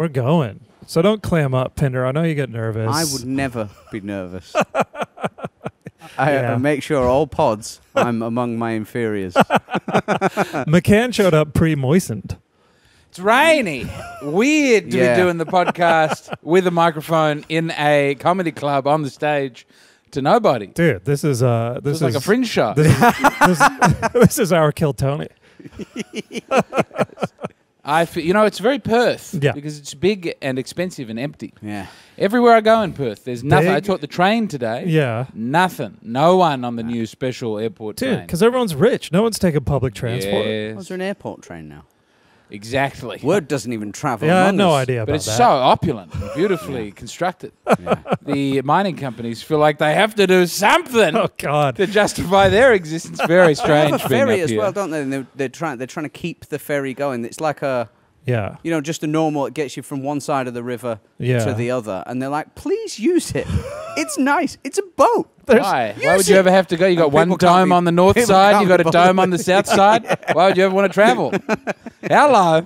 we're going. So don't clam up, Pinder. I know you get nervous. I would never be nervous. I Yeah. uh, make sure all pods I'm among my inferiors. McCann showed up pre-moistened. It's rainy. Weird to Yeah. be doing the podcast with a microphone in a comedy club on the stage to nobody. Dude, this is uh this It's is like a fringe show. This this, this is our kill Tony. I feel, you know, it's very Perth Yeah. because it's big and expensive and empty. Yeah. Everywhere I go in Perth, there's nothing. I Big- took the train today. Yeah. Nothing. No one on the new special airport Dude, train. because everyone's rich. No one's taking public transport. Yes, Was there an airport train now? Exactly. Word doesn't even travel. Yeah, I had no us. idea about But it's that. so opulent, and beautifully constructed. The mining companies feel like they have to do something Oh God. to justify their existence. Very They strange. have a being ferry up as here. well, don't they? And they're, they're trying. They're trying to keep the ferry going. It's like a, Yeah. you know, just a normal. It gets you from one side of the river Yeah. to the other, and they're like, "Please use it. it's nice. It's a boat." There's- Why? Why would you it. ever have to go? You got And one dome be- on the north side, can't you got a dome on the south side. Why would you ever want to travel? Hello.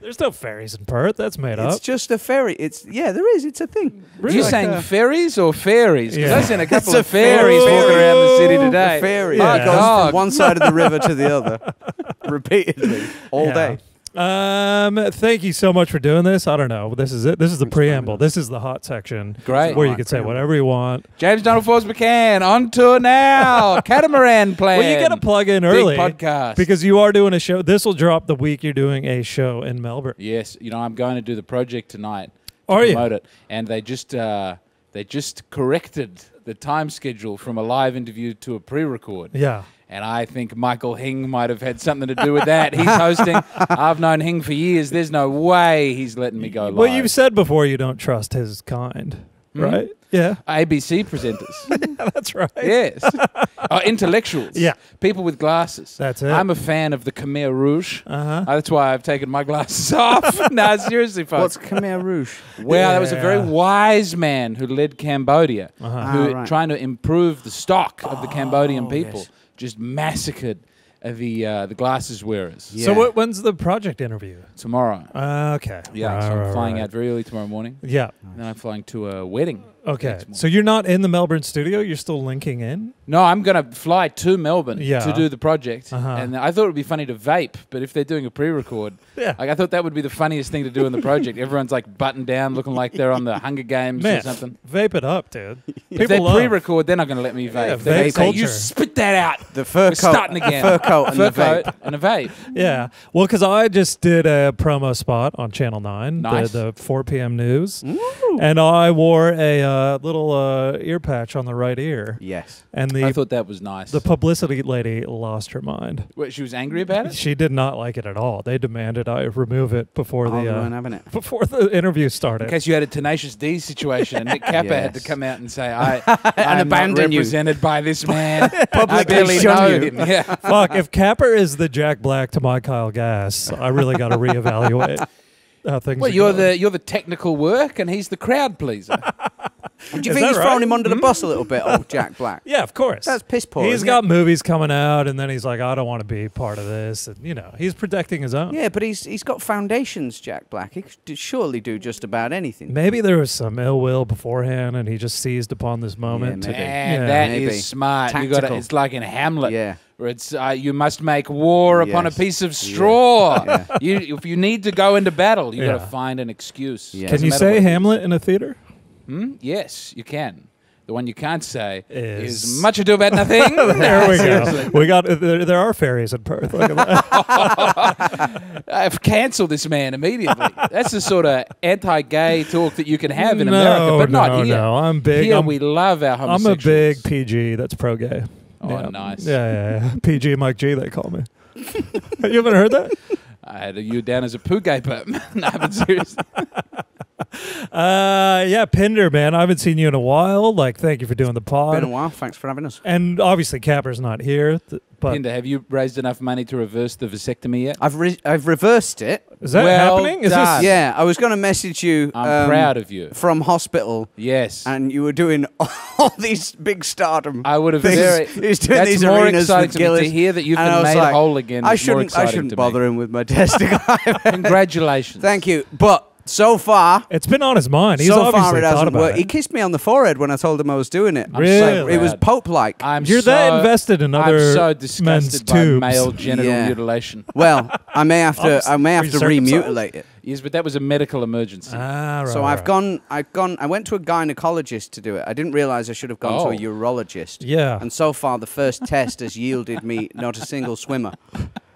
There's no ferries in Perth. That's made It's up. It's just a ferry. It's yeah, there is. It's a thing. Really? You Like saying a- ferries or fairies? Because Yeah. I've seen a couple It's a of fairies ferry. walking around the city Oh, today. A ferry. Yeah. It goes from one side of the river to the other repeatedly all Yeah. day. Um, thank you so much for doing this. I don't know. This is it. This is the Thanks for having preamble. This is the hot section. Great. Where you can say whatever you want. James Donald Forbes McCann on tour now. Catamaran plan. Well, you got to plug in Big early podcast. because you are doing a show. This will drop the week you're doing a show in Melbourne. yes, you know I'm going to do the project tonight. to Are you? promote it, and they just uh, they just corrected the time schedule from a live interview to a pre-record. Yeah. And I think Michael Hing might have had something to do with that. He's hosting. I've known Hing for years. There's no way he's letting me go live. Well, you've said before you don't trust his kind, Hmm? right? Yeah, ABC presenters. that's right. yes. Oh, intellectuals. Yeah. People with glasses. That's it. I'm a fan of the Khmer Rouge. Uh huh. Uh, that's why I've taken my glasses off. no, seriously, folks. What's Khmer Rouge? Well, that was a very wise man who led Cambodia, Uh-huh. who Ah, right. trying to improve the stock of the Cambodian Oh, people, yes. Just massacred the uh, the glasses wearers. Yeah. So when's the project interview? Tomorrow. Uh, okay. Yeah, so I'm flying out very early tomorrow morning. Yeah. And then I'm flying to a wedding. Okay. So you're not in the Melbourne studio. You're still linking in. No, I'm going to fly to Melbourne Yeah. to do the project. Uh-huh. And I thought it would be funny to vape, but if they're doing a pre-record, Yeah. like I thought that would be the funniest thing to do in the project. Everyone's like buttoned down, looking like they're on the Hunger Games Man, or something. vape it up, dude. If they pre-record, they're not going to let me vape. Yeah, they're vape gonna say, you spit that out. The fur We're coat. starting again. Fur coat and Fur the vape. coat and a vape. Yeah. Well, because I just did a promo spot on Channel 9, Nice. the, the 4 p.m. news, Ooh. and I wore a uh, little uh, ear patch on the right ear. Yes. And the I thought that was nice. the publicity lady lost her mind. What, she was angry about it. She did not like it at all. They demanded I remove it before Oh, the we uh, weren't having it. before the interview started. In case you had a tenacious D situation, and Nick Capper had to Yes. come out and say, "I am not abandon you. represented by this man. I Publicly barely shun know you." him." Yeah. Fuck, if Capper is the Jack Black to my Kyle Gass, I really got to reevaluate how things. Well, are you're going. the you're the technical work, and he's the crowd pleaser. Do you Is think he's right? thrown him under the hmm? bus a little bit, old Jack Black? Yeah, of course. That's piss poor. He's isn't got it? movies coming out, and then he's like, I don't want to be part of this, and you know, he's protecting his own. Yeah, but he's he's got foundations, Jack Black. He could surely do just about anything. Maybe there was some ill will beforehand, and he just seized upon this moment. maybe. to, Man, Yeah. that is Maybe. smart. You got Tactical. It's like in Hamlet, Yeah. Where it's uh, you must make war upon a piece of straw. Yeah. You, if you need to go into battle, you got to find an excuse. Yeah. Can you say what it is. Hamlet in a theater? Hmm? Yes, you can. The one you can't say Is- is, much ado about nothing. There we go. We got there, there are fairies in Perth. Look at that. I've cancelled this man immediately. That's the sort of anti-gay talk that you can have in no, America, but no, not here. no. I'm big. Here I'm, we love our homosexuals. I'm a big PG. That's pro gay. Oh, yeah. nice. Yeah, yeah, yeah. PG Mike G. They call me. you haven't heard that? I had you down as a poo gaper. no, but seriously. Uh, yeah, Pinder, man. I haven't seen you in a while. Like, thank you for doing the pod. Been a while. Thanks for having us. And obviously, Capper's not here. But Pinder, have you raised enough money to reverse the vasectomy yet? I've re- I've reversed it. is that Well happening? Is this? Yeah, I was going to message you. I'm um, proud of you. From hospital, Yes. and you were doing all these big stardom. I would have things. very. He was doing That's these more arenas exciting with to, me Gillis. to hear that you've been made like, whole again. I shouldn't. I shouldn't bother Me. him with my testicle. Congratulations. Thank you, but So far, It's been on his mind. He's so obviously far it hasn't about worked. He kissed me on the forehead when I told him I was doing it. Really? so It was. Pope-like. I'm You're so, that invested in other I'm so men's disgusted by tubes. male genital Yeah. mutilation. well, I may have to. Obviously. I may have to remutilate it. Yes, but that was a medical emergency. Ah, right, so right, I've right. gone. I've gone. I went to a gynecologist to do it. I didn't realize I should have gone to Oh. a urologist. Yeah. And so far, the first test has yielded me not a single swimmer.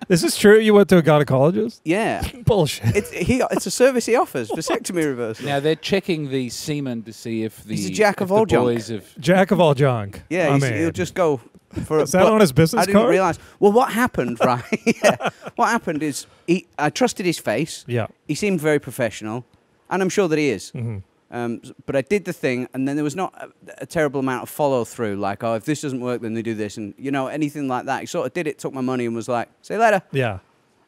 Is this true? You went to a gynecologist? Yeah, Bullshit. it's he. It's a service he offers, vasectomy reversal. Now they're checking the semen to see if the, He's a jack if of the all junk. boys have. Jack of all junk. Yeah, I he's, mean, he'll just go for. a Is that but on his business I didn't card? realize. Well, what happened, right? yeah. What happened is he. I trusted his face. Yeah. He seemed very professional, and I'm sure that he is. Mm-hmm. Um, but I did the thing, and then there was not a, a terrible amount of follow through. Like, oh, if this doesn't work, then they do this, and you know, anything like that. He sort of did it, took my money, and was like, "See you later." Yeah.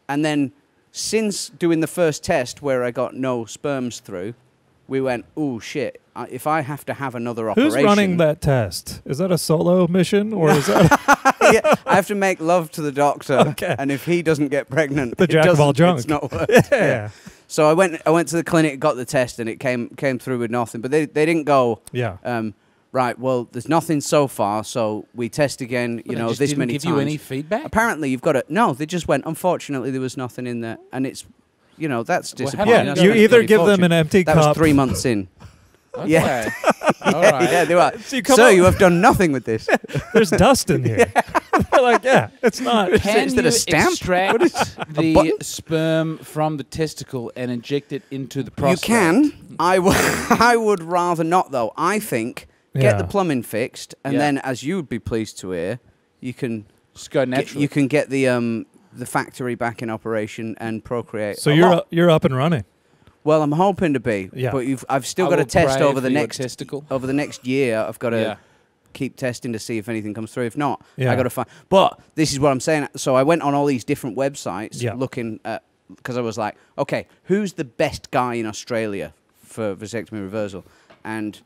And then, since doing the first test where I got no sperms through, we went, "Oh shit! If I have to have another operation. Who's operation, running that test? Is that a solo mission or is that yeah, I have to make love to the doctor, Okay. and if he doesn't get pregnant, The it jack of all doesn't- It's not worth. yeah. So I went. I went to the clinic, got the test, and it came came through with nothing. But they they didn't go. Yeah. Um, right. Well, there's nothing so far, so we test again. You Well, they know, just this didn't many give times. you any feedback. Apparently, you've got to. No, they just went. Unfortunately, there was nothing in there, and it's, you know, that's Well, disappointing. long Yeah. That's You either bloody give them an empty That cup. was three months in. Okay. Yeah. All right. yeah, they were. So you come Sir, you have done nothing with this. There's dust in here. They're like, yeah, it's not. Can Is that you a stamp? extract the button? sperm from the testicle and inject it into the prostate? You can. I w- I would rather not, though. I think get the plumbing fixed, and Yeah. then, as you would be pleased to hear, you can Just go get, you can get the um the factory back in operation and procreate. So you're up, you're up and running. well, I'm hoping to be. Yeah. But you've I've still I got to test over the next testicle. over the next year. I've got to Yeah. keep testing to see if anything comes through. If not, Yeah. I got to find. But this is what I'm saying. So I went on all these different websites Yeah. looking at because I was like, okay, who's the best guy in Australia for vasectomy reversal? And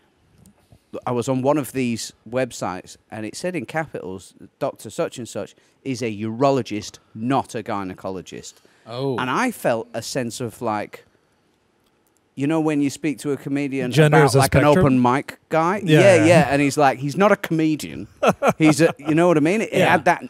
I was on one of these websites, and it said in capitals, Doctor such and such is a urologist, not a gynecologist. oh. And I felt a sense of like, you know, when you speak to a comedian Gender about like an open mic guy, Yeah, yeah, yeah. yeah, and he's like, he's not a comedian. he's a, you know what I mean? It, it had that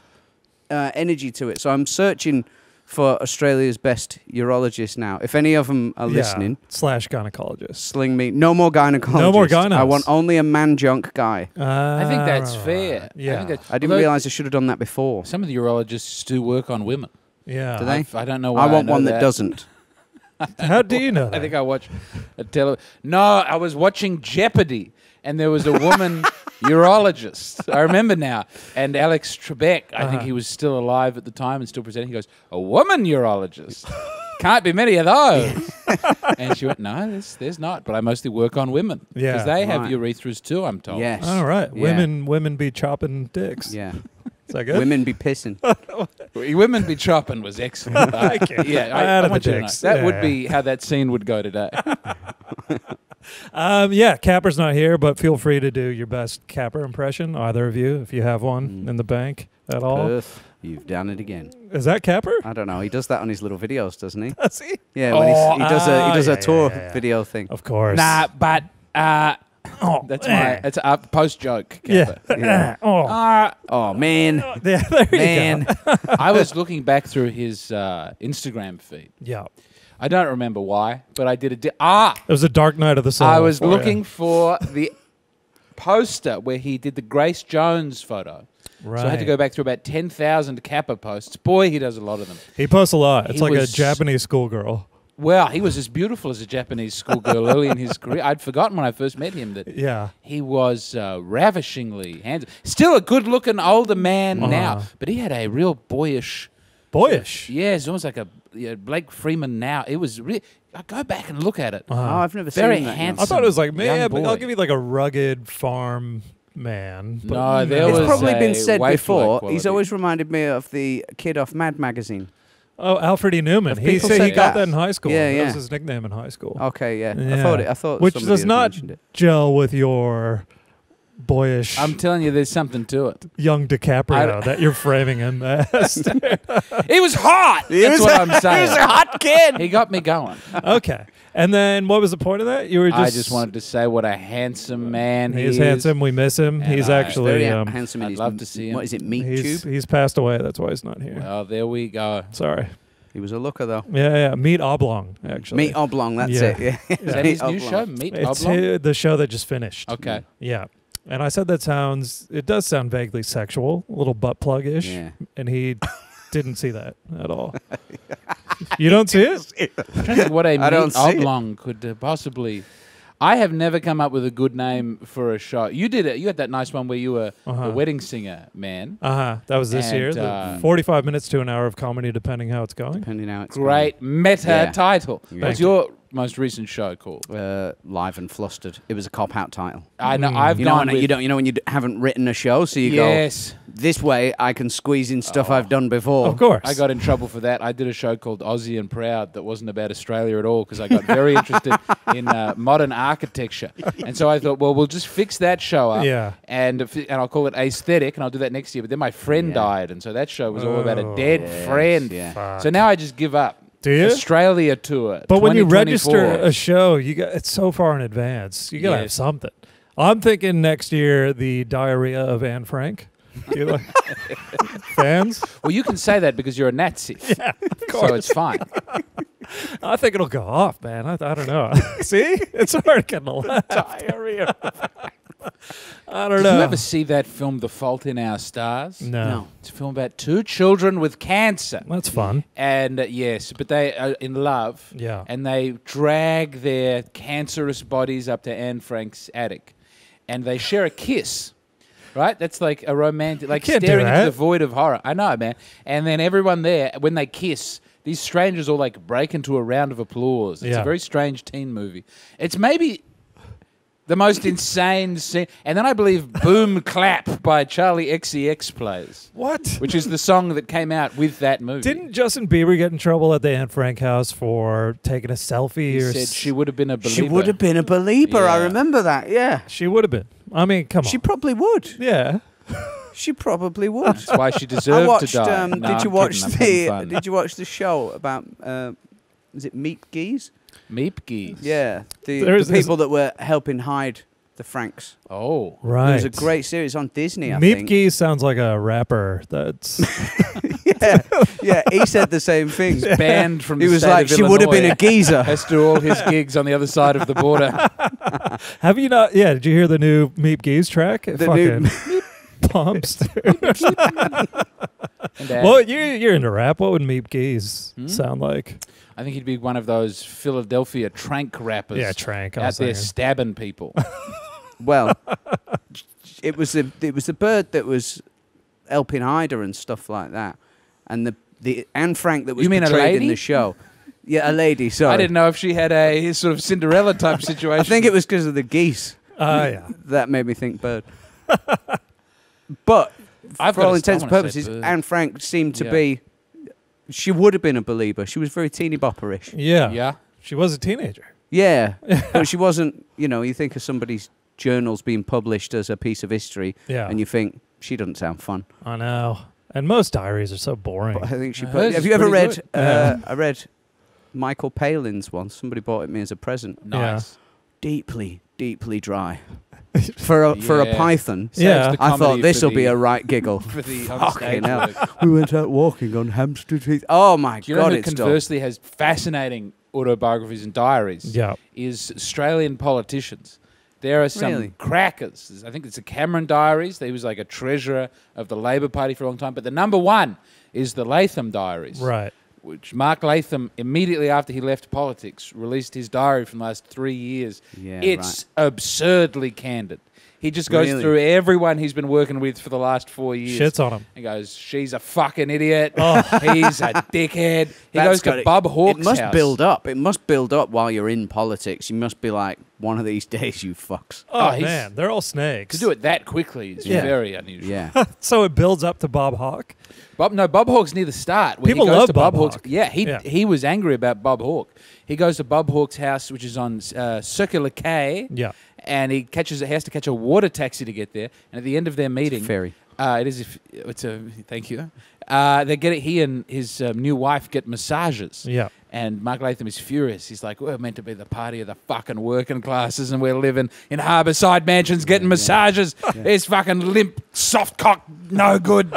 uh, energy to it. So I'm searching for Australia's best urologist now. If any of them are Yeah. listening, Slash gynecologist. sling me. No more gynecologist. No more gynos. I want only a man junk guy. I think that's Ah, fair. Yeah. I, think that's, I didn't realize I should have done that before. some of the urologists do work on women. yeah. Do they? I've- I don't know why. I want know one that, doesn't. How do you know that? I think I watch a tele. No, I was watching Jeopardy, and there was a woman urologist. I remember now. And Alex Trebek, I think Uh-huh. he was still alive at the time and still presenting. He goes, "A woman urologist? Can't be many of those." and she went, "No, there's, there's not. But I mostly work on women Yeah. because they have Right. urethras too. I'm told. Yes. All right. Yeah. Women women be chopping dicks. Yeah. Is that good? Women be pissing. Women be chopping was excellent. Thank you. yeah, I I, added I want the you to know. dicks. That Yeah, would yeah. be how that scene would go today. Um, yeah, Capper's not here, but feel free to do your best Capper impression, either of you, if you have one Mm. in the bank at all. Perth, you've done it again. Is that Capper? I don't know. He does that on his little videos, doesn't he? Does he? Yeah, when he's, Oh, he does a ah, he does yeah, a tour yeah, yeah. video thing. Of course. nah, but uh, Oh, that's my it's a post joke. Yeah. Yeah. oh. Uh, Oh man, yeah, there you man. go. I was looking back through his uh, Instagram feed. Yeah. I don't remember why, but I did a di- ah. It was a dark night of the soul. I was for ya. looking for the poster where he did the Grace Jones photo. Right. So I had to go back through about ten thousand Capper posts. Boy, he does a lot of them. He posts a lot. It's He like a Japanese schoolgirl. Well, he was as beautiful as a Japanese schoolgirl early in his career. I'd forgotten when I first met him that Yeah. he was uh, ravishingly handsome. Still a good-looking older man now, Uh-huh. but he had a real boyish. Boyish. Yeah, it's almost like a yeah, Blake Freeman now. It was really. I go back and look at it. Oh, Uh-huh. I've never Very seen that. you handsome. I thought it was like, Young man, boy. I'll give you like a rugged farm man. But No, there It's was probably been said before. fuller He's always reminded me of the kid off Mad Magazine. Oh, Alfred E. Neuman. He said he got that- that in high school. Yeah, That yeah. was his nickname in high school. Okay, yeah. I thought it. I thought Which does not gel with your boyish I'm telling you, there's something to it. young DiCaprio that you're framing him as. He was hot. That's what I'm saying. He was a hot kid. He got me going. okay. And then what was the point of that? You were just I just wanted to say what a handsome man he He's is. handsome. We miss him. And he's I- actually Very um, handsome. in I'd his love m- to see him. What is it? Meat he's tube. he's passed away. That's why he's not here. Oh, there we go. Sorry. He was a looker though. Yeah, yeah. Meet Oblong actually. Meat oblong. That's Yeah. it. Yeah. Is that Meat his new oblong. show? Meet It's Oblong? hi- the show that just finished. Okay. Yeah. And I said that sounds. It does sound vaguely sexual, a little butt plug ish, Yeah. and he didn't see that at all. you don't see it? I'm trying to think what a I don't meat see it. oblong could uh, possibly. I have never come up with a good name for a show. You did it. You had that nice one where you were Uh-huh. the wedding singer, man. Uh huh. That was this And, year. The uh, Forty-five minutes to an hour of comedy, depending how it's going. Depending how it's Great meta Yeah. title. Yeah. What's your most recent show called? Uh, live and flustered. It was a cop out title. I know. Mm. I've You know, gone when, with you don't. You know when you d- haven't written a show, so you yes. go this way. I can squeeze in stuff I've done before. Of course. I got in trouble for that. I did a show called Aussie and Proud that wasn't about Australia at all because I got very interested in uh, modern architecture, and so I thought, well, we'll just fix that show up, Yeah. and and I'll call it aesthetic, and I'll do that next year. But then my friend Yeah. died, and so that show was all about a Oh. dead Yes, friend. Yeah. Fuck. So now I just give up. Do you? Australia tour. But when you register a show, you got it's so far in advance. You gotta have something. I'm thinking next year the diarrhea of Anne Frank. You like fans? well, you can say that because you're a Nazi, Yeah, so it's fine. I think it'll go off, man. I, I don't know. See, it's already getting a lot. diarrhea. I don't Did know. you ever see that film, The Fault in Our Stars? no. No. It's a film about two children with cancer. that's fun. And uh, yes, but they are in love. Yeah. And they drag their cancerous bodies up to Anne Frank's attic, and they share a kiss. Right, that's like a romantic, like staring into the void of horror. I know, man. And then everyone there, when they kiss, these strangers all like break into a round of applause. It's Yeah. a very strange teen movie. It's maybe the most insane scene. And then I believe "Boom Clap" by Charli XCX plays, What? which is the song that came out with that movie. Didn't Justin Bieber get in trouble at the Anne Frank house for taking a selfie? he or said s- she would have been a believer. She would have been a believer. I remember that. Yeah. She would have been. I mean, come on. She probably would. yeah. She probably would. That's why she I deserved watched. to die. Um, No, did I'm you watch kidding, the? Did you watch the show about? Uh, is it Meat Geese? Meep geese. Yeah, the, There the is- people that were helping hide the Franks. Oh. Right. It was a great series on Disney. I Meep think. Geese sounds like a rapper. That's yeah, yeah. He said the same thing. Banned from He the was state like, of she would have been a Illinois. geezer. Has to do all his gigs on the other side of the border. have you not? Yeah. Did you hear the new Meep Geese track? It The fucking new- pumps. And, uh, well, you you're into rap. What would Meep Geese Hmm? sound like? I think he'd be one of those Philadelphia trank rappers. Yeah, Trank. I out was there thinking. stabbing people. Well, it was the it was the bird that was helping hide her and stuff like that, and the the Anne Frank that was You mean a portrayed in lady? the show. Yeah, a lady. Sorry, I didn't know if she had a sort of Cinderella type situation. I think it was because of the geese Ah, yeah. that made me think bird. but I've for got all a- I intents and wanna say purposes, bird. Anne Frank seemed to Yeah. be. She would have been a believer. She was very teeny bopperish. Yeah. Yeah. She was a teenager. Yeah, but she wasn't. You know, you think of somebody's journals being published as a piece of history, Yeah. and you think she doesn't sound fun. I know. And most diaries are so boring. But I think she. Put, hers have is you ever pretty read? good. Uh, Yeah. I read Michael Palin's one. Somebody bought it me as a present. Nice. Deeply, deeply dry. for a for a Yeah. python. Saves Yeah. I thought this will be a right giggle. for the Fucking on-stage hell. work. we went out walking on Hampstead Heath. Oh my Do you know god, who it's dull. conversely has fascinating autobiographies and diaries? yeah. Is Australian politicians. There are some Really? crackers. I think it's the Cameron Diaries. He was like a treasurer of the Labor Party for a long time. But the number one is the Latham Diaries. Right. Which Mark Latham, immediately after he left politics, released his diary from the last three years. Yeah, it's absurdly candid. He just goes Really? through everyone he's been working with for the last four years. Shits on him. He goes, "She's a fucking idiot. Oh. He's a dickhead." He That's goes to gotta- Bob Hawke's It must house. build up. It must build up while you're in politics. You must be like one of these days, you fucks. Oh, Oh, he's- man, they're all snakes. To do it that quickly is Yeah. very unusual. Yeah. So it builds up to Bob Hawke. Bob, no, Bob Hawke's near the start. When People he goes love to Bob, Bob Hawke's. Hawke. Yeah, he Yeah. he was angry about Bob Hawke. He goes to Bob Hawke's house, which is on uh, Circular Quay, Yeah. And he catches he has to catch a water taxi to get there. And at the end of their meeting, Ferry. uh, it is. If, it's a thank you. Uh, they get it. He and his um, new wife get massages. Yeah. And Mark Latham is furious. He's like, "We're meant to be the party of the fucking working classes, and we're living in harbourside mansions getting massages. It's fucking limp, soft cock, no good."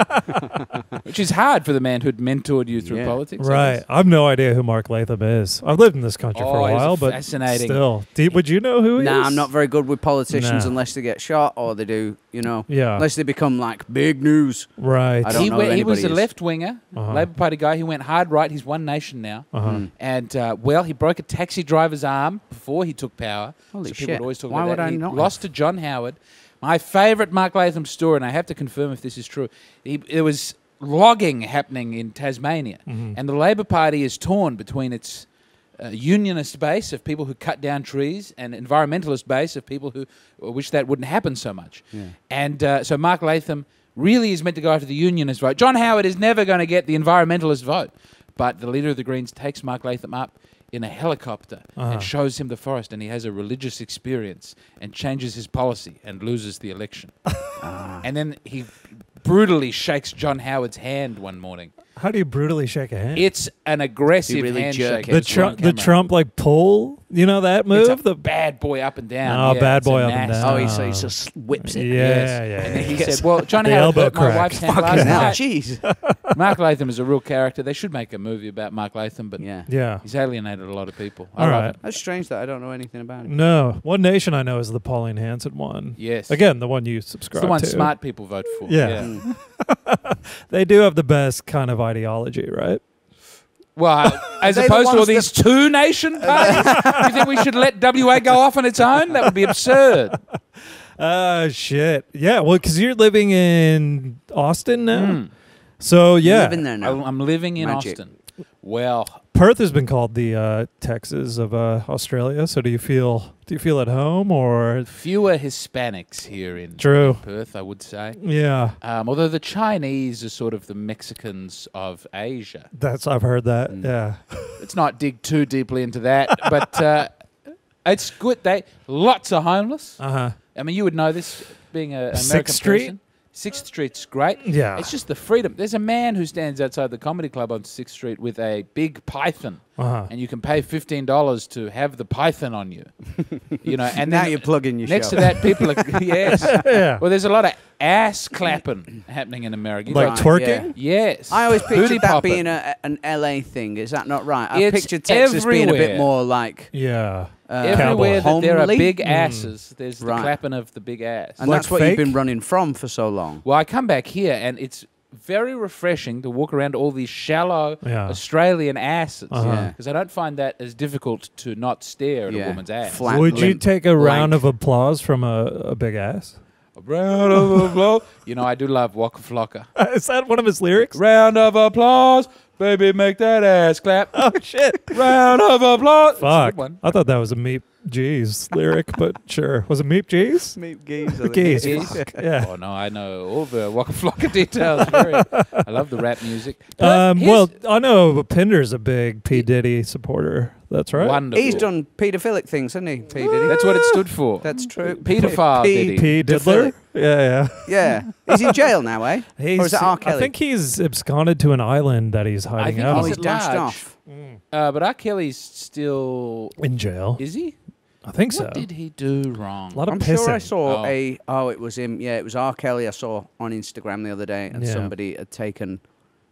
Which is hard for the man who'd mentored you through Yeah. politics. Right. I have no idea who Mark Latham is. I've lived in this country for Oh, a he's while, but fascinating. still. Do you- would you know who he Nah, is? I'm not very good with politicians Nah. unless they get shot or they do, you know, Yeah. unless they become like big news. Right. I don't he, know went- he was a left winger, Uh-huh. Labor Party guy. He went hard right. He's One Nation now. Uh-huh. Mm. And uh, well, he broke a taxi driver's arm before he took power. Holy so people shit. would always talk Why about would that. I he not lost to John Howard. My favourite Mark Latham story, and I have to confirm if this is true. He, there was logging happening in Tasmania, Mhm. and the Labor Party is torn between its uh, unionist base of people who cut down trees and environmentalist base of people who wish that wouldn't happen so much. Yeah. And uh, so Mark Latham really is meant to go after the unionist vote. John Howard is never going to get the environmentalist vote. But the leader of the Greens takes Mark Latham up in a helicopter Uh-huh. and shows him the forest, and he has a religious experience and changes his policy and loses the election. Ah. and then he brutally shakes John Howard's hand one morning. How do you brutally shake a hand? It's an aggressive You really handshake. the it. It's on Trump, the. Trump like pull. You know that It's move? a the bad boy up and down. Oh, Yeah, bad boy up and down. Oh, he, so he just whips it. yeah, Yes. yeah. And then he yeah. said, "Well, John The Howard elbow hurt my crack. wife's hand Fucking last night." jeez. Mark Latham is a real character. They should make a movie about Mark Latham, but Yeah. yeah. he's alienated a lot of people. I All love right. That's strange that I don't know anything about it. No, one nation I know is the Pauline Hanson one. Yes. Again, the one you it's subscribe the one to. smart people vote for. Yeah. Mm. They do have the best kind of ideology, right? Well, as they the opposed to all ones these two nation parties, you think we should let WA go off on its own? That would be absurd. Uh shit. Yeah, well, because you're living in Austin now, Mm. so yeah, Living there now. I- I'm living in Magic. Austin. Well, Perth has been called the uh, Texas of uh, Australia. So do you feel do you feel at home or fewer Hispanics here in true? Perth, I would say. Yeah, Um, although the Chinese are sort of the Mexicans of Asia. that's I've heard that. Mm. Yeah, Let's not dig too deeply into that, but uh, it's good. They lots of homeless. uh huh. I mean, you would know this being a an Sixth American Street? Person. Sixth Street's great. Yeah. It's just the freedom. There's a man who stands outside the comedy club on Sixth Street with a big python, Uh huh. and you can pay fifteen dollars to have the python on you. you know, and now then you're plugging your next show. to that, people are yes. yeah. Well, there's a lot of ass clapping happening in America. You like got- Right, twerking. yes. I always pictured that popping. being a, an LA thing. Is that not right? I It's pictured Texas being a bit more like Yeah. Uh, Everywhere that there are homely. big Mm. asses, there's the Right. clapping of the big ass. and Like that's what fake? you've been running from for so long. Well, I come back here and it's very refreshing to walk around all these shallow Yeah. Australian asses because Uh-huh. Yeah. I don't find that as difficult to not stare at Yeah. a woman's ass. Flat, Would you limp, take a round blank. of applause from a, a big ass? A round of applause. You know, I do love Waka Flocka. Is that one of his lyrics? round of applause, baby, make that ass clap. Oh shit! round of applause. Fuck! one. I thought that was a Meep G's lyric, but sure. Was it Meep G's? Meep geese. Geese. Geese. Fuck, Yeah. Oh no, I know all the Waka Flocka details. Very, I love the rap music. Um, well, I know Pinder's a big P Diddy supporter. That's right. wonderful. He's done pedophilic things, hasn't he? P Diddy. That's what it stood for. That's true. Paedophile, P- Diddy. P Diddler. Yeah, Yeah. Yeah. He's in jail now, eh? He's, Or is it R. I Kelly? I think he's absconded to an island that he's hiding think out Oh, of. he's dashed off. Mm. Uh, but R. Kelly's still. in jail. Is he? I think so. What did he do wrong? A lot of I'm pissing. sure I saw Oh. a. Oh, it was him. Yeah, it was R. Kelly. I saw on Instagram the other day, and Yeah. somebody had taken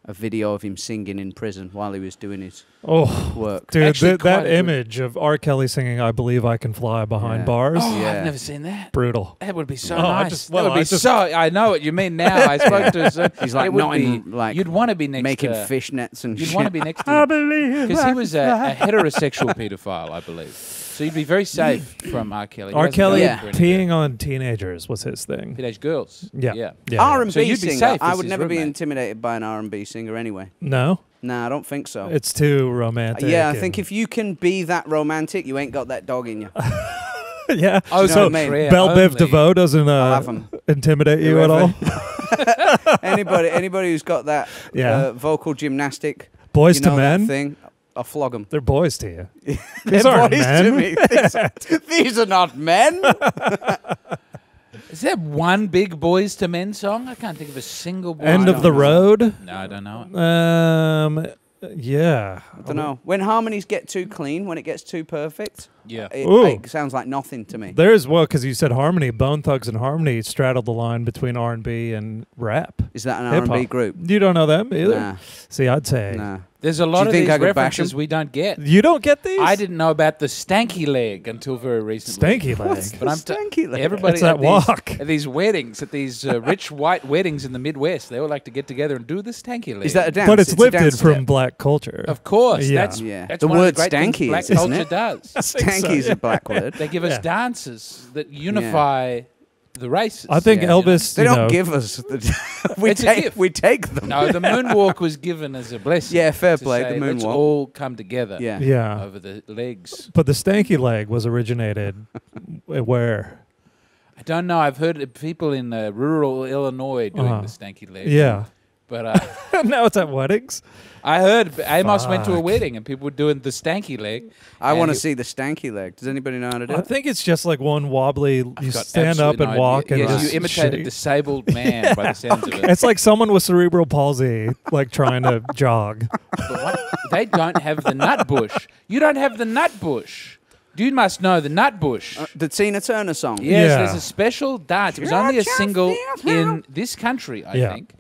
a video of him singing in prison while he was doing his Oh, work. dude, Actually th- that quite a good- image of R. Kelly singing "I Believe I Can Fly" behind Yeah. bars, Oh, Yeah. I've never seen that. brutal. That would be so Oh, I nice. just- that well, would be just- so. I know what you mean now. I spoke to. So He's like not be, in like You'd want to be next making to. fishnets and You'd shit. want to be next I to. believe Because he was a, a heterosexual paedophile, I believe. So you'd be very safe from R. Kelly. He R. doesn't Kelly go Yeah. for anything. peeing on teenagers was his thing. teenage girls. Yeah. yeah. Yeah. R and So B you'd be singer. safe I as would his never be roommate. intimidated by an R and B singer anyway. No, Nah, I don't think so. it's too romantic. yeah, I and- think if you can be that romantic, you ain't got that dog in you. yeah. Oh, know so what I mean? Freya Bell Biv. DeVoe doesn't I'll uh, have 'em. intimidate you at all. anybody, anybody who's got that Yeah. uh, vocal gymnastic, Boys you to know, that Men. thing. I'll flog them. They're boys to you. They're These aren't boys men. to me. These, these are not men. Is there one big boys to men song? I can't think of a single. Boys End of the know. road. No, I don't know. it. Um, yeah. I don't know. When harmonies get too clean, when it gets too perfect, Yeah. it, Ooh. it sounds like nothing to me. There's well, because you said harmony. Bone Thugs-n-Harmony straddled the line between R and B and rap. Is that an Hip-hop. R&B group? You don't know them either. Nah, See, I'd say nah. There's a lot of think these I could bash we don't get. you don't get these. I didn't know about the stanky leg until very recently. Stanky leg. But I'm t- Stanky leg. everybody It's that at these, walk. at these weddings, at these uh, rich white weddings in the Midwest, they all like to get together and do the stanky leg. Is that a dance? but it's, a lifted dance from step. black culture. Of course, Yeah. that's Yeah. That's The one word of the great stanky black is, isn't culture it? does. I so, Stanky is yeah. a black word. They give us dances that unify the races. I think Yeah, you know. Elvis. They don't know, give us. The, we It's a take. gift. We take them. No, the moonwalk was given as a blessing. Yeah, fair play. say, The Let's moonwalk. all come together. Yeah. Yeah. Over the legs. But the stanky leg was originated where? I don't know. I've heard people in uh, rural Illinois doing Uh-huh. the stanky leg. Yeah. But uh, now it's at weddings. I heard Amos went to a wedding and people were doing the stanky leg. I want to see the stanky leg. Does anybody know how to do it? I it? think it's just like one wobbly. You I've got stand up absolutely and no walk idea. and yes, just you imitate a shake. disabled man by the sounds of it. It's like someone with cerebral palsy, like trying to jog. But what, they don't have the nut bush. You don't have the nut bush. You must know the nut bush. Uh, the Tina Turner song. Yes, Yeah. there's a special dance. It was only a single in this country, I Yeah. think.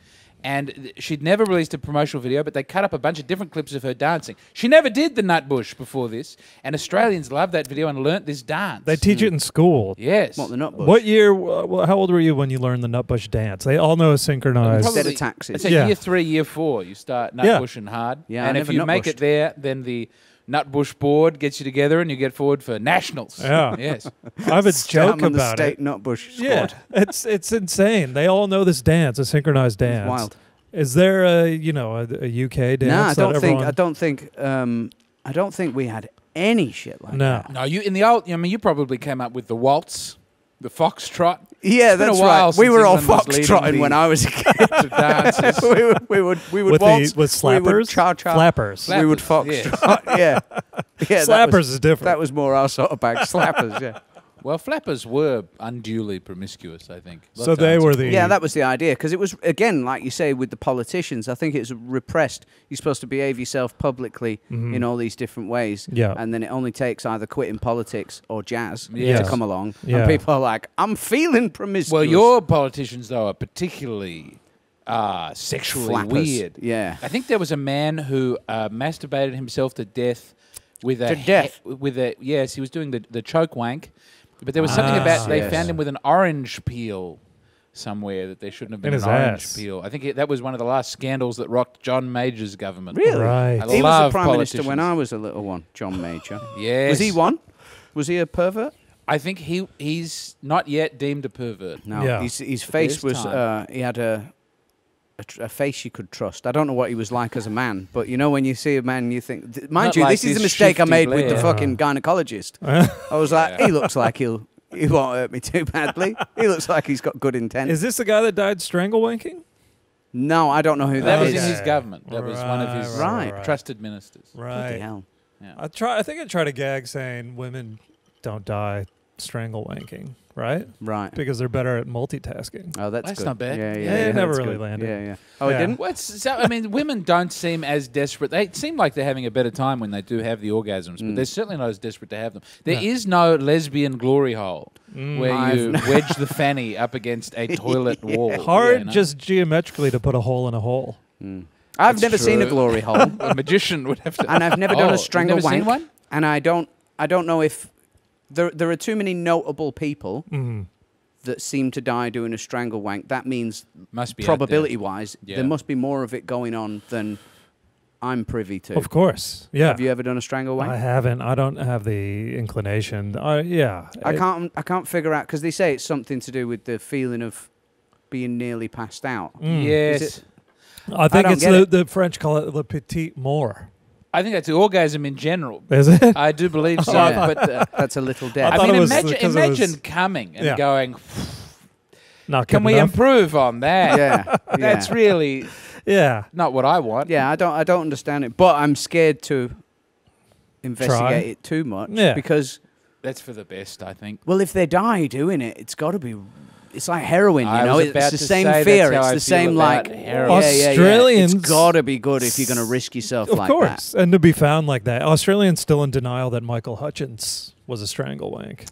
And she'd never released a promotional video, but they cut up a bunch of different clips of her dancing. She never did the nut bush before this, and Australians loved that video and learnt this dance. They teach it in school. Yes. What the nut bush? What year? wh- wh- How old were you when you learned the nutbush dance? They all know a synchronized. Instead of taxes. It's a Yeah. year three, year four. You start nut Yeah. bushing hard. Yeah, I and if never you nut make bushed. it there, then the nut bush board gets you together and you get forward for nationals. Yeah. Yes. I have a Start joke on the about state it. nut bush squad. Yeah, it's it's insane. They all know this dance, a synchronized It's dance. wild. Is there a you know a, a UK dance? No, I don't think. I don't think. Um, I don't think we had any shit like that. No. that. No, you in the old. I mean, you probably came up with the waltz, the foxtrot. Yeah, It's been a that's while right. We were all England was foxtrotting when I was a kid. to dances. we, would, we would. We would with waltz. the with we would slappers, cha-cha. flappers. We would Flappers, foxtrot. Yeah, yeah. Slappers was- is different. That was more our sort of bag. Slappers. Yeah. Well, flappers were unduly promiscuous, I think. so they were the Yeah, that was the idea because it was again, like you say, with the politicians. I think it's repressed. You're supposed to behave yourself publicly Mhm. in all these different ways. Yeah. and then it only takes either quitting politics or jazz Yes. to come along. Yeah. And people are like, "I'm feeling promiscuous." Well, your politicians though are particularly uh, sexually Flappers. weird. Yeah. I think there was a man who uh, masturbated himself to death with a To death? he- with a yes, he was doing the the choke wank, but there was something about Ah, they yes. found him with an orange peel somewhere that there shouldn't have been In an his orange ass. peel. I think it, that was one of the last scandals that rocked John Major's government. Really? Right. I He was the love prime minister when politicians. I was a little one, John Major. Yes. Was he one? Was he a pervert? I think he he's not yet deemed a pervert. No. Yeah. His, his face There's was. time. Uh, he had a, a tr- a face you could trust. I don't know what he was like as a man, but you know when you see a man, you think. th- Mind Not you, like this is this the mistake I made with the Blair. fucking gynecologist. I was like, Yeah. he looks like he'll. He won't hurt me too badly. He looks like he's got good intent. Is this the guy that died strangle wanking? no, I don't know who That that was in his government. That was one of his Right, right. trusted ministers. Bloody Right. hell. Yeah. I try. I think I tried to gag saying women don't die strangle wanking, right? Right. Because they're better at multitasking. Oh, that's, That's good. not bad. Yeah, yeah. Yeah, yeah, it never that's really good. landed. Yeah, yeah. Oh, Yeah. it didn't. What's so, I mean, women don't seem as desperate. They seem like they're having a better time when they do have the orgasms, but Mm. they're certainly not as desperate to have them. There No. is no lesbian glory hole Mm. where I've you wedge the fanny up against a toilet wall. Hard Yeah, no? just geometrically to put a hole in a hole. Mm. I've That's never seen a true. glory hole, a magician would have to. and I've never done Oh, a strangle you've never wank. Seen one? And I don't. I don't know if there there are too many notable people Mm. that seem to die doing a strangle wank. That means Must be probability wise, Yeah. there must be more of it going on than I'm privy to. Of course. Yeah. Have you ever done a strangle wank? I haven't. I don't have the inclination. I yeah. I It- can't. I can't figure out because they say it's something to do with the feeling of being nearly passed out. Mm. Yes. It- I think don't it's the, it. the French call it le petit mort. I think that's the orgasm in general. Is it? I do believe so. Yeah. But uh, That's a little I. I, mean, it was imagine, was- coming and Yeah. going, Not can we enough. improve on that? yeah, That's really yeah. not what I want. Yeah, I don't. I don't understand it, but I'm scared to investigate Try. it too much. Yeah. Because That's for the best, I think. well, if they die doing it, it's got to be. It's like heroin, you I know. It's the same fear. It's I the same like heroin. Yeah, yeah, yeah. Australians- It's got to be good if you're going to risk yourself Of like course, and to be found like that, Australians still in denial that Michael Hutchence was a strangle-wank.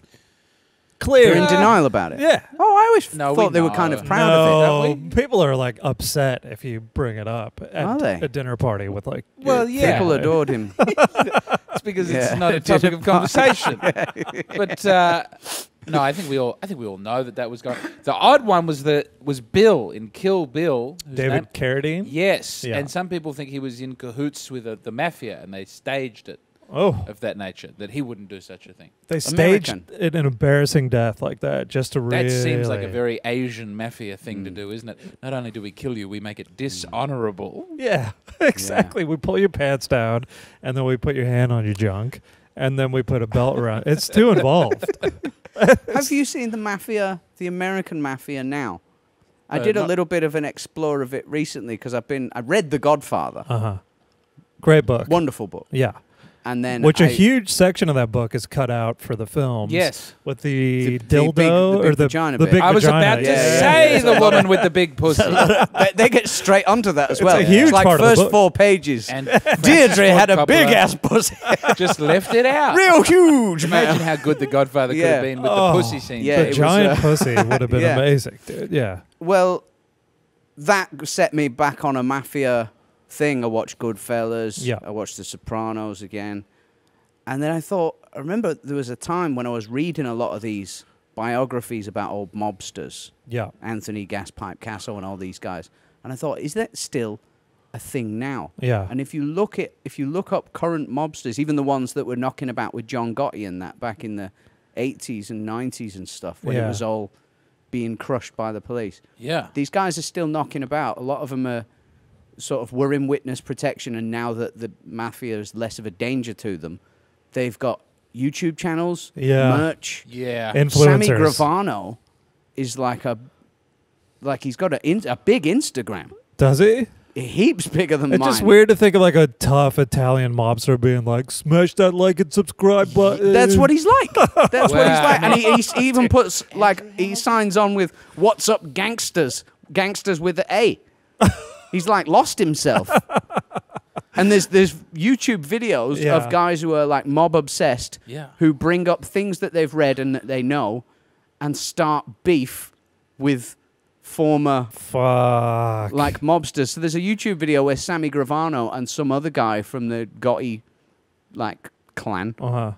Clear. They're in denial about it. Yeah. Oh, I always No, we thought they were kind of proud of it. no, people are like upset if you bring it up at Are they? a dinner party with like. Well, yeah. People family. adored him. It's because Yeah. it's not a topic of conversation. but uh, no, I think we all I think we all know that that was going. The odd one was the was Bill in Kill Bill. David name- Carradine. Yes, Yeah. and some people think he was in cahoots with uh, the mafia, and they staged it Oh, of that nature. That he wouldn't do such a thing. they staged American. it an embarrassing death like that just to really. That seems like a very Asian mafia thing Mm. to do, isn't it? Not only do we kill you, we make it dishonorable. Yeah, exactly. We pull your pants down, and then we put your hand on your junk, and then we put a belt around. It's too involved. Have you seen the mafia, the American mafia now? I Uh, did a little bit of an explore of it recently because I've been I read The Godfather, Uh huh. Great book. wonderful book, Yeah. And then Which a a huge section of that book is cut out for the film. Yes. With the, The- the dildo big- the or big the vagina the big I was vagina. about to Yeah, yeah, say yeah. the woman with the big pussy. they, they get straight onto that as It's well. a huge it's like part of the first book. four pages. and Deirdre had a big ass pussy, Just left it out. real huge, Imagine man. how good the Godfather could Yeah. have been with Oh, the pussy scene. yeah, the it was, giant uh, pussy would have been yeah. amazing, dude. Yeah. Well, that set me back on a mafia thing. I watched Goodfellas. Yeah. I watched The Sopranos again. And then I thought, I remember there was a time when I was reading a lot of these biographies about old mobsters, Yeah. Anthony Gaspipe Casso and all these guys. And I thought, is that still a thing now? Yeah. And if you look at if you look up current mobsters, even the ones that were knocking about with John Gotti and that back in the 80s and 90s and stuff, when Yeah. it was all being crushed by the police, Yeah. these guys are still knocking about. A lot of them are sort of were in witness protection, and now that the mafia is less of a danger to them, they've got YouTube channels, Yeah. merch. Yeah. Influencers. Sammy Gravano is like a like he's got a in, a big Instagram, Does he? heaps bigger than It's mine. just weird to think of like a tough Italian mobster being like, smash that like and subscribe button. That's what he's like. That's what he's like, and he, he even puts like he signs on with "What's up, gangsters?" Gangsters with the A. He's like lost himself. And there's there's YouTube videos Yeah. of guys who are like mob obsessed, Yeah. who bring up things that they've read and that they know, and start beef with former Fuck. like mobsters. So there's a YouTube video where Sammy Gravano and some other guy from the Gotti like clan Uh huh.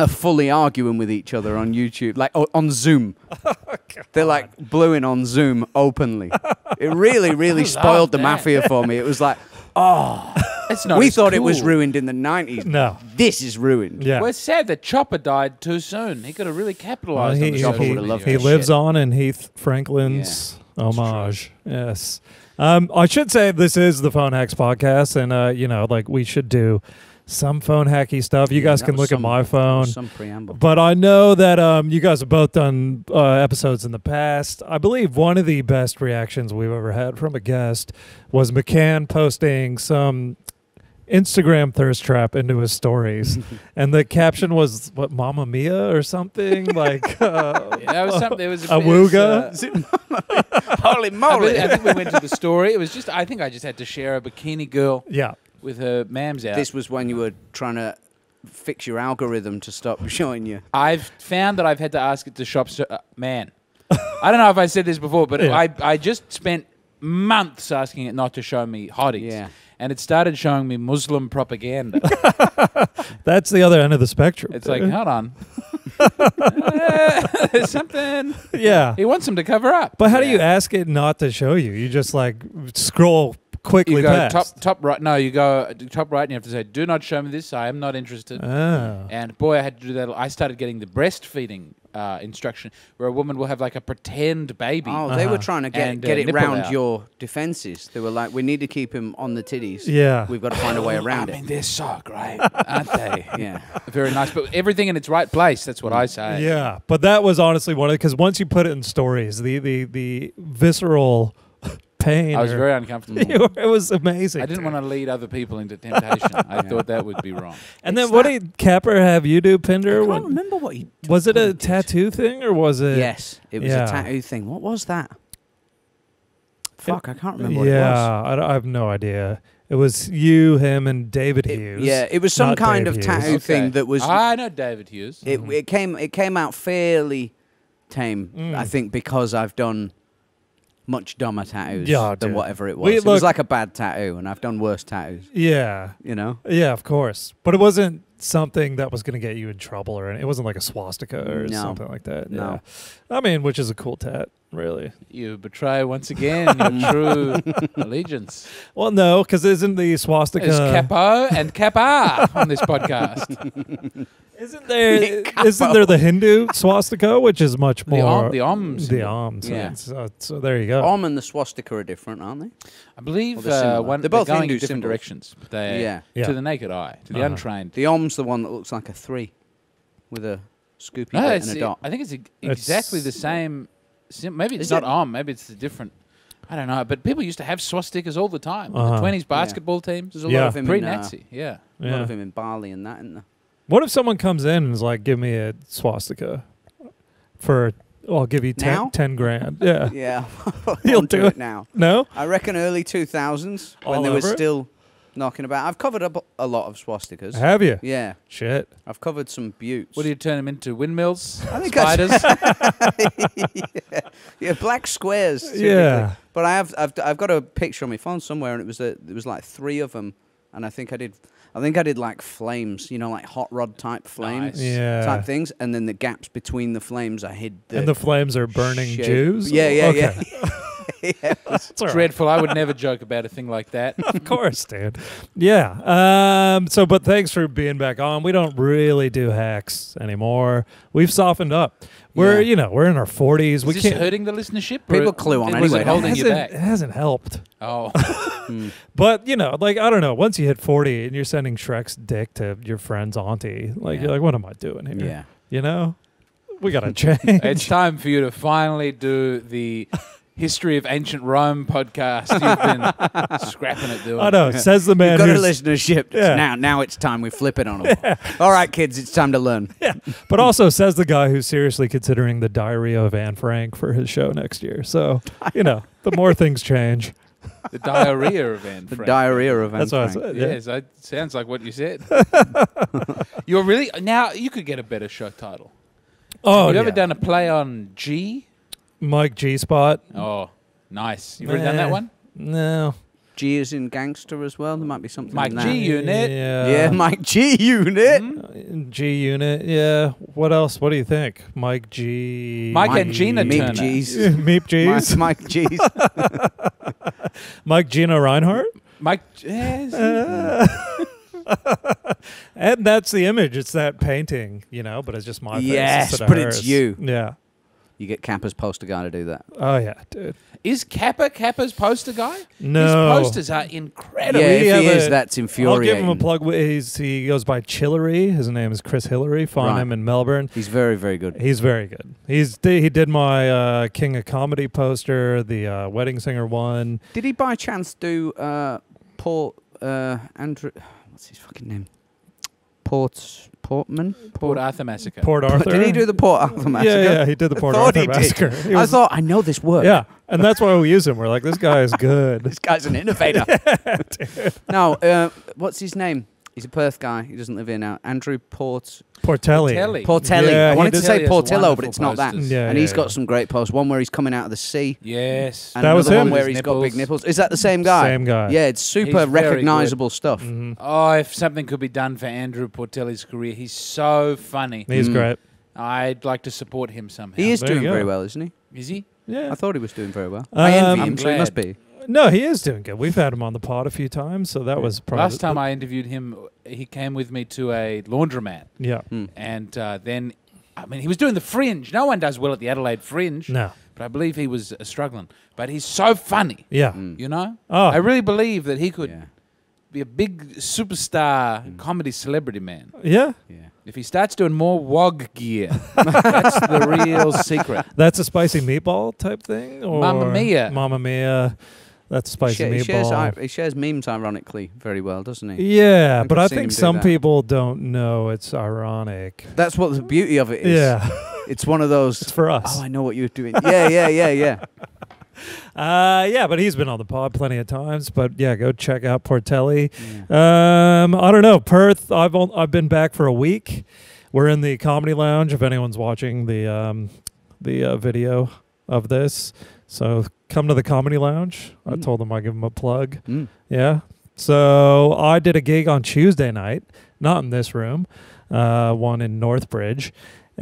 Are fully arguing with each other on YouTube, like o- on Zoom. Oh, They're like bluing on Zoom openly. it really, really spoiled the that. mafia for me. It was like Oh, It's not we as thought it was ruined in the nineties. No. This is ruined. Yeah. Well, it's sad that Chopper died too soon. He could have really Well, he, on the he- social he- loved he lives shit. on in Heath Franklin's homage. Yes. Um, I should say this is the Phone Hacks podcast, and uh, you know, like we should do some phone hacky stuff. You guys can was look at my phone. Some preamble. But I know that um, you guys have both done uh, episodes in the past. I believe one of the best reactions we've ever had from a guest was McCann posting some Instagram thirst trap into his stories, and the caption was what "Mama Mia" or something like. Uh, Yeah, that was something. There was A it was, wooga? uh, Holy I, moly! think- I think we went to the story. It was just. I think I just had to share a bikini girl yeah, with her mams out. this was when you were trying to fix your algorithm to stop showing you. I've found that I've had to ask it to shop. So, uh, man, I don't know if I said this before, but Yeah. I I just spent months asking it not to show me hotties. Yeah. And it started showing me Muslim propaganda. that's the other end of the spectrum. It's like, hold on. Uh, There's something. yeah. He wants them to cover up. But how do you ask it not to show you? You just like scroll quickly You go past. top top right. No, you go top right, and you have to say, "Do not show me this. I am not interested." Oh. And boy, I had to do that. I started getting the breastfeeding uh, instruction, where a woman will have like a pretend baby. Oh, they were Uh-huh. trying to get And, uh, get it nipple round out. your defenses. They were like, "We need to keep him on the titties. Yeah. We've got to find a way around it. I mean, it." they're so great, aren't they? Yeah. Very nice, but everything in its right place. That's what I say. Yeah, but that was honestly one of because once you put it in stories, the the the visceral pain. I was very uncomfortable. Were- it was amazing. I didn't want to lead other people into temptation. I thought that would be wrong. And then It's what that- did Capper have you do, Pinder? I can't When- remember what he. was it a he did. tattoo thing or was it? Yes, it was Yeah. a tattoo thing. What was that? Fuck, I can't remember what yeah, I, don't- I have no idea. It was you, him, and David it. Hughes. Yeah, it was some not kind Dave of Hughes. tattoo thing Okay. that was. I know David Hughes. It, Mhm. it came it came out fairly tame, Mm. I think, because I've done much dumber tattoos Yeah, than dude. whatever it was. We it look- was like a bad tattoo, and I've done worse tattoos. Yeah, You know, yeah, of course. But it wasn't something that was going to get you in trouble or anything. It wasn't like a swastika or No. something like that. No. Yeah. I mean, which is a cool tat, really. You betray once again your true allegiance. Well, no, because isn't the swastika? There's Capo and Capper on this podcast. Isn't there? Capo. isn't there the Hindu swastika, which is much more the Om the symbol. Om. So, Yeah. so, so there you go. Om and the swastika are different, aren't they? I believe Well, they're uh, similar. They're both going Hindu in different symbols. directions. They, yeah. Yeah. To the naked eye, to the Uh-huh. untrained. The Om's the one that looks like a three, with a scoopy No, and a dot. I think it's e- It's- exactly the same. Maybe it's Is not it? Om. Maybe it's a different. I don't know. But people used to have swastikas all the time. on Uh-huh. The twenties basketball teams. There's a Yeah. lot of him in uh, Pre-Nazi. Yeah. a lot Yeah. of him in Bali and that, isn't there? What if someone comes in and is like, "Give me a swastika for, I'll give you ten, 10 grand." Yeah. Yeah, You'll do do it. it now. No. I reckon early 2000s when All they were still knocking about. I've covered up a lot of swastikas. Have you? Yeah, Shit. I've covered some buttes. What do you turn them into? Windmills? I think I- Spiders? yeah, yeah, black squares. typically. Yeah. But I have I've I've got a picture on my phone somewhere, and it was a it was like three of them, and I think I did I think I did like flames, you know, like hot rod type flames Nice. Yeah. type things, and then the gaps between the flames, I hid the and the flames are burning shape. Jews. Yeah, yeah, okay. yeah. yeah. It's all right. Dreadful. I would never joke about a thing like that. of course, dude. Yeah. Um. So, but thanks for being back on. We don't really do hacks anymore. We've softened up. We're, Yeah. you know, we're in our forties. Is We this can't. hurting the listenership? or People clue on it- anyway, it it holding you hasn't, back? it hasn't helped. Oh, Mm. But you know, like I don't know. Once you hit forty and you're sending Shrek's dick to your friend's auntie, like Yeah. you're like, what am I doing here? yeah. You know, we gotta change. it's time for you to finally do the history of ancient Rome podcast. You've been scrapping at doing. I know. Says the man You've got a who's listenership. Yeah. Now, now it's time we flip it on them. All right, kids, it's time to learn. Yeah. But also says the guy who's seriously considering the diarrhea of Anne Frank for his show next year. So, you know, the more things change. the diarrhea of Anne Frank. The Frank. diarrhea of That's Anne what I Frank. said. Yeah. Yes, that sounds like what you said. You're really now. You could get a better show title. Oh, Have you ever done a play on G? Mike G Spot? Oh, nice. You've ever done that one? No. G is in gangster as well. There might be something. Mike in G unit. Yeah. Yeah, Mike G unit. Hmm? G Unit. Yeah. What else? What do you think? Mike G. Mike and Gina Meep Turner. G's. Meep G's. Mike, Mike G's. Mike Gina Rinehart. Mike. Yes. and that's the image. It's that painting, you know, but it's just my face. Yes, instead of but it's you. Yeah. You get Capper's poster guy to do that. Oh yeah, dude. Is Capper Capper's poster guy? No. His posters are incredible. yeah, if have he is, a- that's I'll give him a plug. He's, he goes by Chillery. His name is Chris Hillary. Find Right. him in Melbourne. He's very, very good. He's very good. He's he did my uh, King of Comedy poster, the uh, Wedding Singer one. Did he by chance do uh, Port uh, Andrew? What's his fucking name? Port Portman. Port Arthur Massacre. Port Arthur. Did he do the Port Arthur massacre? Yeah, yeah, he did the Port Arthur he massacre. He I was- thought I know this work. yeah, and that's why we use him. We're like, this guy is good. This guy's an innovator. no, uh, what's his name? He's a Perth guy. He doesn't live here now. Andrew Port Portelli. Portelli. Portelli. Yeah, I wanted to say Portillo, but wonderful it's not that. posters. Yeah, and yeah, he's got some great posts. One where he's coming out of the sea, Yes. and That was him. one where His he's got big nipples. nipples. Is that the same guy? Same guy. Yeah, it's super He's recognizable stuff. Mhm. Oh, if something could be done for Andrew Portelli's career, he's so funny. He's Mm. great. I'd like to support him somehow. He is There doing very well, isn't he? Is he? Yeah. I thought he was doing very well. I Um, envy I'm him, so he must be. No, he is doing good. We've had him on the pod a few times, so that was probably Last time I interviewed him, he came with me to a laundromat, Yeah. Hmm. and uh, then, I mean, he was doing the Fringe. No one does well at the Adelaide Fringe, No. but I believe he was uh, struggling. But he's so funny, Yeah. Mm. you know. Oh. I really believe that he could Yeah, be a big superstar Mm. comedy celebrity man. yeah. yeah. If he starts doing more WOG gear, that's the real secret. That's a spicy meatball type thing, or Mamma Mia. Mamma Mia. That's spicy he, shares, meatball. he shares memes ironically very well, doesn't he? yeah, but I've I seen him think do some that. people don't know it's ironic. That's what the beauty of it is. Yeah, It's one of those. it's for us. Oh, I know what you're doing. Yeah, yeah, yeah, yeah. Uh, yeah, but he's been on the pod plenty of times. But yeah, go check out Portelli. yeah. Um, I don't know Perth. I've on, I've been back for a week. We're in the comedy lounge. If anyone's watching the um, the uh, video of this, so come to the comedy lounge. I Mm. told them I give them a plug. Mm. Yeah. So I did a gig on Tuesday night, not in this room, uh, one in Northbridge.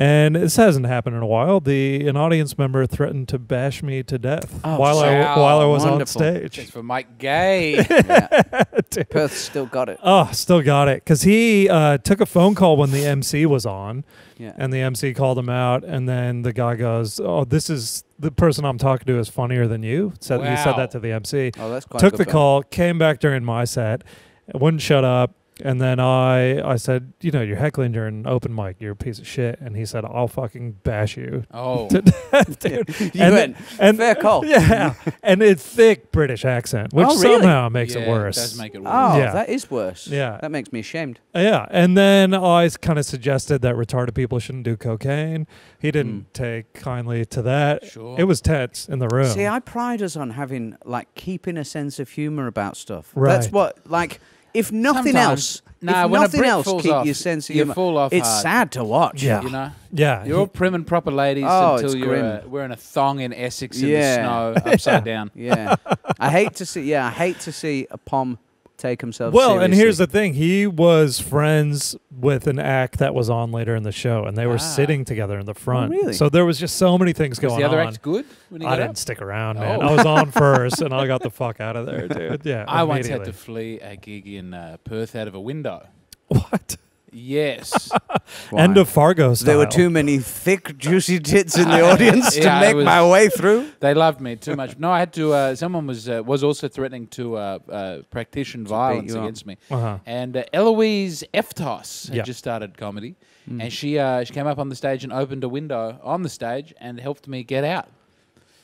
And this hasn't happened in a while. The an audience member threatened to bash me to death Oh, while I while I was Wonderful. on It's stage. for Mike Gay. yeah. Perth still got it. Oh, still got it because he uh, took a phone call when the MC was on, Yeah. and the MC called him out, and then the guy goes, "Oh, this is the person I'm talking to is funnier than you." Said he said that to the MC. oh, that's quite took good the call, came back during my set, wouldn't shut up, and then I I said, you know, you're heckling during open mic, you're a piece of shit, and he said, I'll fucking bash you, Oh, to death, dude. You and went, and fair call. yeah, and it's thick British accent, which Oh, really? somehow makes yeah, it worse. Does make it worse. Oh, Yeah. that is worse. Yeah. That makes me ashamed. Yeah, and then I kind of suggested that retarded people shouldn't do cocaine. He didn't Mm. take kindly to that. Sure. It was tense in the room. See, I pride us on having, like, keeping a sense of humor about stuff. Right. That's what, like, if nothing Sometimes- else, Nah, if nothing else, falls keep off, your sense of you humor. fall off It's hard. sad to watch. Yeah. You know, yeah, you're all prim and proper ladies Oh, until you're grim. uh, wearing a thong in Essex in Yeah. the snow, upside down. Yeah. I hate to see, yeah, I hate to see a pom take himself well, seriously. and here's the thing: he was friends with an act that was on later in the show, and they were Ah. sitting together in the front. really? So there was just so many things Was going the other on. act good when he I didn't up? stick around, man. Oh. I was on first, and I got the fuck out of there, dude. Yeah, I once had to flee a gig in uh, Perth out of a window. what Yes. End of Fargo style. There were too many thick, juicy tits in the audience to Yeah, it make was- my way through. They loved me too much. No, I had to. Uh, someone was uh, was also threatening to uh, uh, practice violence you up. against me. Uh-huh. And uh, Eloise Eftos had Yeah. just started comedy, Mm. and she uh, she came up on the stage and opened a window on the stage and helped me get out.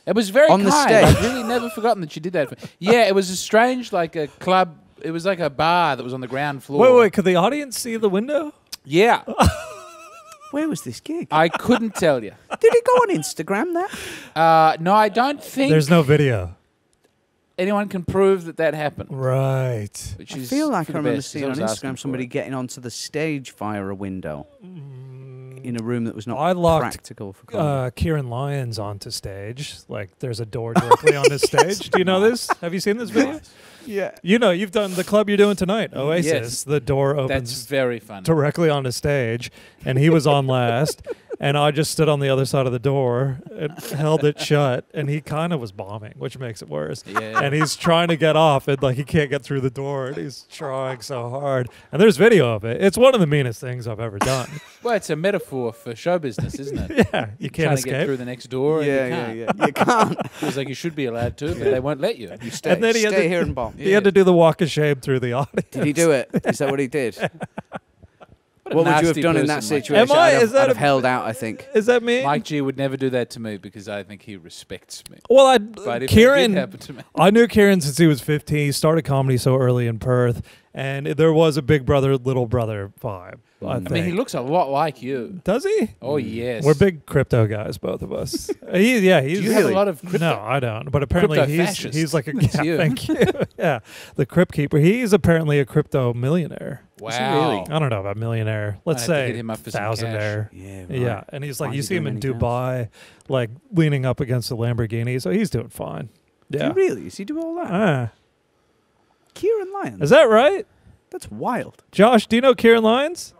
It was very On the kind. stage? I've really never forgotten that she did that. For yeah, it was a strange, like a club. It was like a bar that was on the ground floor. Wait, wait, could the audience see the window? Yeah, Where was this gig? I couldn't tell you. Did it go on Instagram? That Uh, no, I don't think There's no video. anyone can prove that that happened. Right. Which I is feel like for I the remember best, 'cause seeing on was asking Instagram for somebody it. getting onto the stage via a window in a room that was not I locked practical for comedy. uh, Kieran Lyons onto stage. Like, there's a door directly on his stage. Do you know this? Have you seen this video? yeah. You know, you've done the club you're doing tonight, Oasis. Yes. The door That's opens very funny. directly onto stage, and he was on last. And I just stood on the other side of the door and held it shut, and he kind of was bombing, which makes it worse. Yeah. And he's trying to get off, and like he can't get through the door, and he's trying so hard. And there's video of it. It's one of the meanest things I've ever done. Well, it's a metaphor for show business, isn't it? yeah, you can't to get through the next door. and Yeah, you yeah, can't. yeah. You can't. Feels like you should be allowed to, but they won't let you. You stay. And then he had to- here and bomb. He had to do the walk of shame through the audience. Did he do it? Is that what he did? A What would you have done in that situation? Am I? I'd have, Is that I'd have a- held out, I think. Is that me? Mike G would never do that to me because I think he respects me. well, I But if it Kieran. did happen to me, I knew Kieran since he was 15. He started comedy so early in Perth, and there was a big brother, little brother vibe. I, I I mean, he looks a lot like you. Does he? Oh yes, We're big crypto guys, both of us. he, yeah, he's. Do you have a lot of crypto? No, I don't. But apparently he's Crypto-fascist. he's like a That's yeah, you. thank you. yeah, the crypt keeper. He's apparently a crypto millionaire. Wow. I don't know about millionaire. Let's have to say hit him up for some thousandaire. Yeah. right. Yeah, and he's like, Why you see him in doing anything else? Dubai, like leaning up against a Lamborghini, so he's doing fine. Do Yeah. you really? Is he do all that? Ah. Kieran Lyons. is that right, That's wild. Josh? Do you know Kieran Lyons?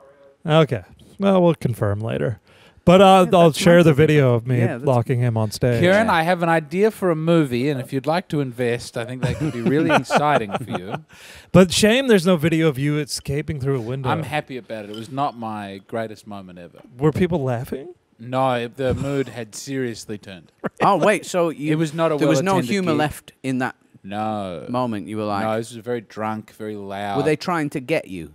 Okay. Well, we'll confirm later. But uh, Yeah, I'll share the video of me Yeah, locking him on stage. Kieran, Yeah. I have an idea for a movie, and if you'd like to invest, I think that could be really exciting for you. But shame there's no video of you escaping through a window. I'm happy about it. It was not my greatest moment ever. Were people laughing? No, the mood had seriously turned. Oh wait, so you, It was not a there was no humour gig. left in that No. moment. You were like, no, this was very drunk, very loud. were they trying to get you?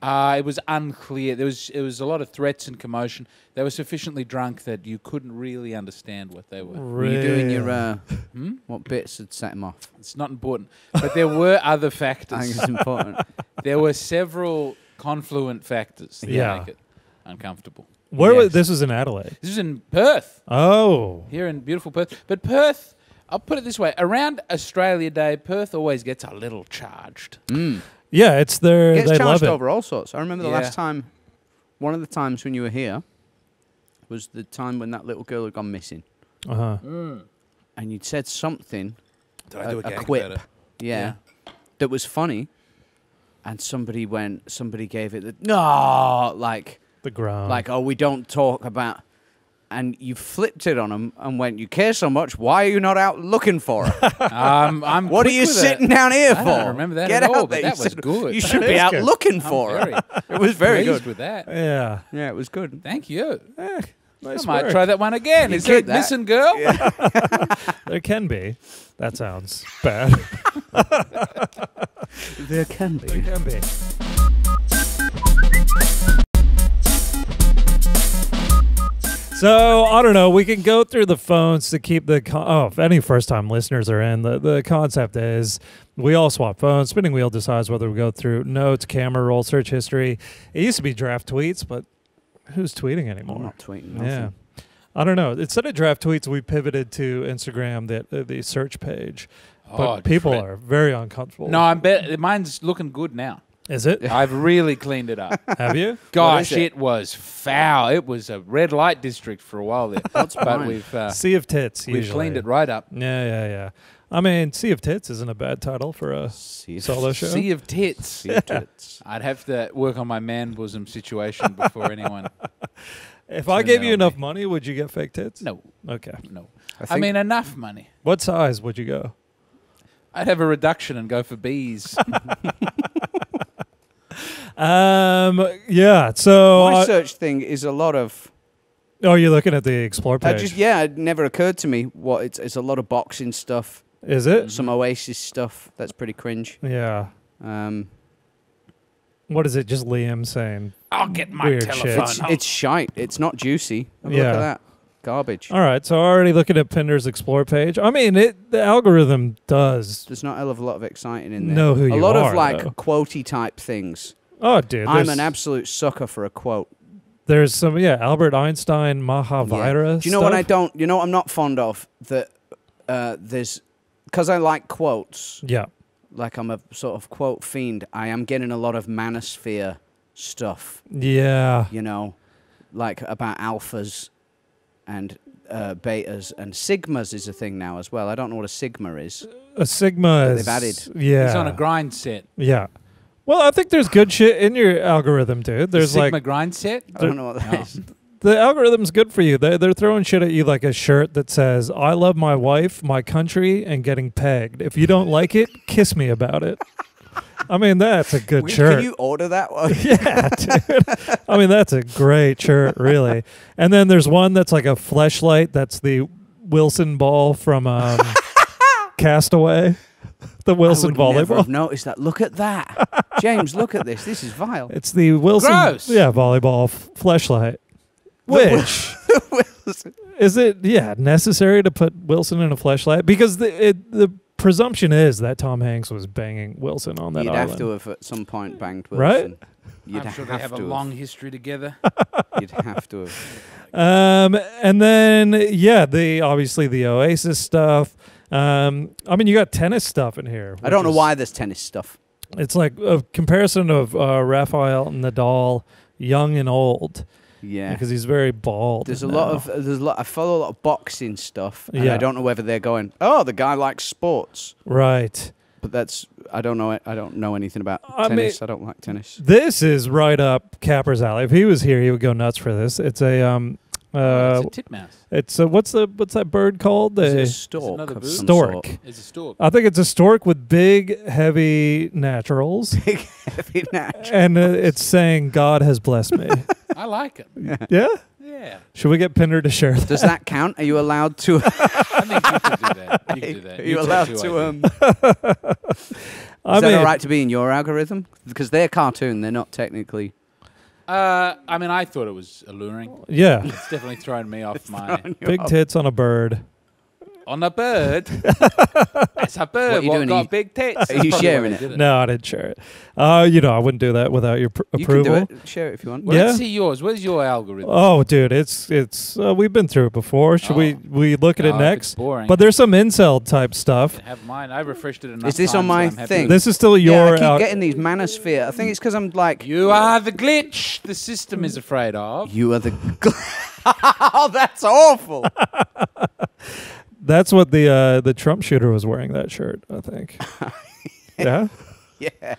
Uh, it was unclear. There was it was a lot of threats and commotion. They were sufficiently drunk that you couldn't really understand what they were. Were you doing your uh, Hmm? what bits had set him off? It's not important, but there were other I think factors. it's important. there were several confluent factors that Yeah. make it uncomfortable. Where was this? Was in Adelaide. This was in Perth, Oh, here in beautiful Perth. But Perth, I'll put it this way: around Australia Day, Perth always gets a little charged. Mm. yeah. It's their. Gets they love charged it. over all sorts. I remember the Yeah. last time, one of the times when you were here, was the time when that little girl had gone missing, Uh huh. and you'd said something, Did a, a quip, yeah, that was funny, and somebody went, somebody gave it the no, like, The ground. like, oh, we don't talk about. And you flipped it on them and went, "You care so much. Why are you not out looking for her? Um, I'm what are you with it. sitting down here I for? don't remember that Get at out all, there." but that You was said, good. You should be out good. looking I'm for very her. It was very good. with that. yeah. Yeah, it was good. Thank you. Eh, nice I might work. try that one again. You Is there a did that. missing girl? There can be. That sounds bad. There can be. there can be. So I don't know. We can go through the phones to keep the. Con- oh, if any first-time listeners are in, the the concept is we all swap phones. Spinning wheel decides whether we go through notes, camera roll, search history. It used to be draft tweets, but who's tweeting anymore? I'm not tweeting. Yeah. I don't know. Instead of draft tweets, we pivoted to Instagram, the uh, the search page. But Oh, people are very uncomfortable. No, I'm bet mine's looking good now. Is it? I've really cleaned it up. Have you? Gosh, it? it? was foul. It was a red light district for a while there. What's but mine? we've uh, Sea of Tits. we've usually. cleaned it right up. Yeah, yeah, yeah. I mean, Sea of Tits isn't a bad title for a See if- solo show. Sea of tits. see if it's- I'd have to work on my man bosom situation before anyone. if I gave you enough me. money, would you get fake tits? No, Okay. no. I, I, mean, enough money. What size would you go? I'd have a reduction and go for bees. Um. Yeah. So. my uh, search thing is a lot of. oh, you're looking at the explore I page. just yeah, it never occurred to me what it's. It's a lot of boxing stuff, Is it? some Oasis stuff. That's pretty cringe. Yeah. Um, What is it? Just Liam saying. I'll get my Weird shit. telephone. it's it's shite. It's not juicy. Have Yeah. Look at that garbage. All right. So already looking at Pinder's explore page. I mean, it the algorithm does There's not a hell of a lot of exciting in there. know who a you lot of like though. quotey type things. Oh, dude. I'm an absolute sucker for a quote. There's some, yeah, Albert Einstein, Mahavira. Do you know what I don't? You know what I'm not fond of that. Uh, there's because I like quotes. Yeah. Like I'm a sort of quote fiend. I am getting a lot of manosphere stuff. Yeah. You know, like about alphas and uh, betas and sigmas is a thing now as well. I don't know what a sigma is. A Sigma That is. they've added. Yeah. He's on a grind set. Yeah. Well, I think there's good shit in your algorithm, dude. There's Sigma like my grind set. I don't know what that No. is. the algorithm's good for you. They they're throwing shit at you like a shirt that says "I love my wife, my country, and getting pegged." If you don't like it, kiss me about it. I mean, that's a good Wait, shirt. Can you order that one? yeah, dude. I mean, that's a great shirt, really. And then there's one that's like a fleshlight. That's the Wilson ball from um, Castaway. The Wilson I would never volleyball. have noticed that. Look at that, James. Look at this. This is vile. It's the Wilson, Gross. yeah, volleyball f- fleshlight. Which is it? Yeah, necessary to put Wilson in a flashlight because the it, the presumption is that Tom Hanks was banging Wilson on that You'd island. have to have at some point banged Wilson. Right? Wilson. You'd I'm sure have they have to a long history together. You'd have to have. Um, and then yeah, the obviously the Oasis stuff. Um, I mean, you got tennis stuff in here. I don't know is- why there's tennis stuff. It's like a comparison of uh, Rafael and Nadal, young and old, Yeah. because he's very bald. There's a now. lot of there's a lot. I follow a lot of boxing stuff, and Yeah. I don't know whether they're going. Oh, the guy likes sports, right. but that's I don't know. I don't know anything about I mean- tennis. I don't like tennis. This is right up Capper's alley. If he was here, he would go nuts for this. It's a um, uh, it's a titmouse. it's a what's the what's that bird called? Is it The a stork another of bird? some Stork. It's a stork. I think it's a stork with big, heavy naturals, Big heavy natch. and uh, it's saying God has blessed me. I like it. yeah. Yeah. Should we get Pinder to share that? Does that count? Are you allowed to? I think you could do that. You could do that. Are you talk allowed to? think. Um, I Is mean, that all right to be in your algorithm? Because they're cartoon. They're not technically. Uh, I mean, I thought it was alluring. yeah, It's definitely thrown me off my big tits on a bird. On a bird. It's a bird. What you What, doing? got you- big tits? are you sharing it? No, I didn't share it. Uh, you know, I wouldn't do that without your pr- You can approval. do it. Share it if you want. Well, Yeah. Let's see yours. Where's your algorithm? Oh, dude, it's it's uh, we've been through it before. Should we Oh. we look at No, it if next? It's boring. But there's some incel type stuff. have mine. I refreshed it enough. Is this on times my that I'm happy thing? with This is still your. yeah, I keep al- getting these manosphere. I think it's because I'm like. You are the glitch the system is afraid of. You are the. oh, that's awful. That's what the uh, the Trump shooter was wearing that shirt, I think. yeah? yeah,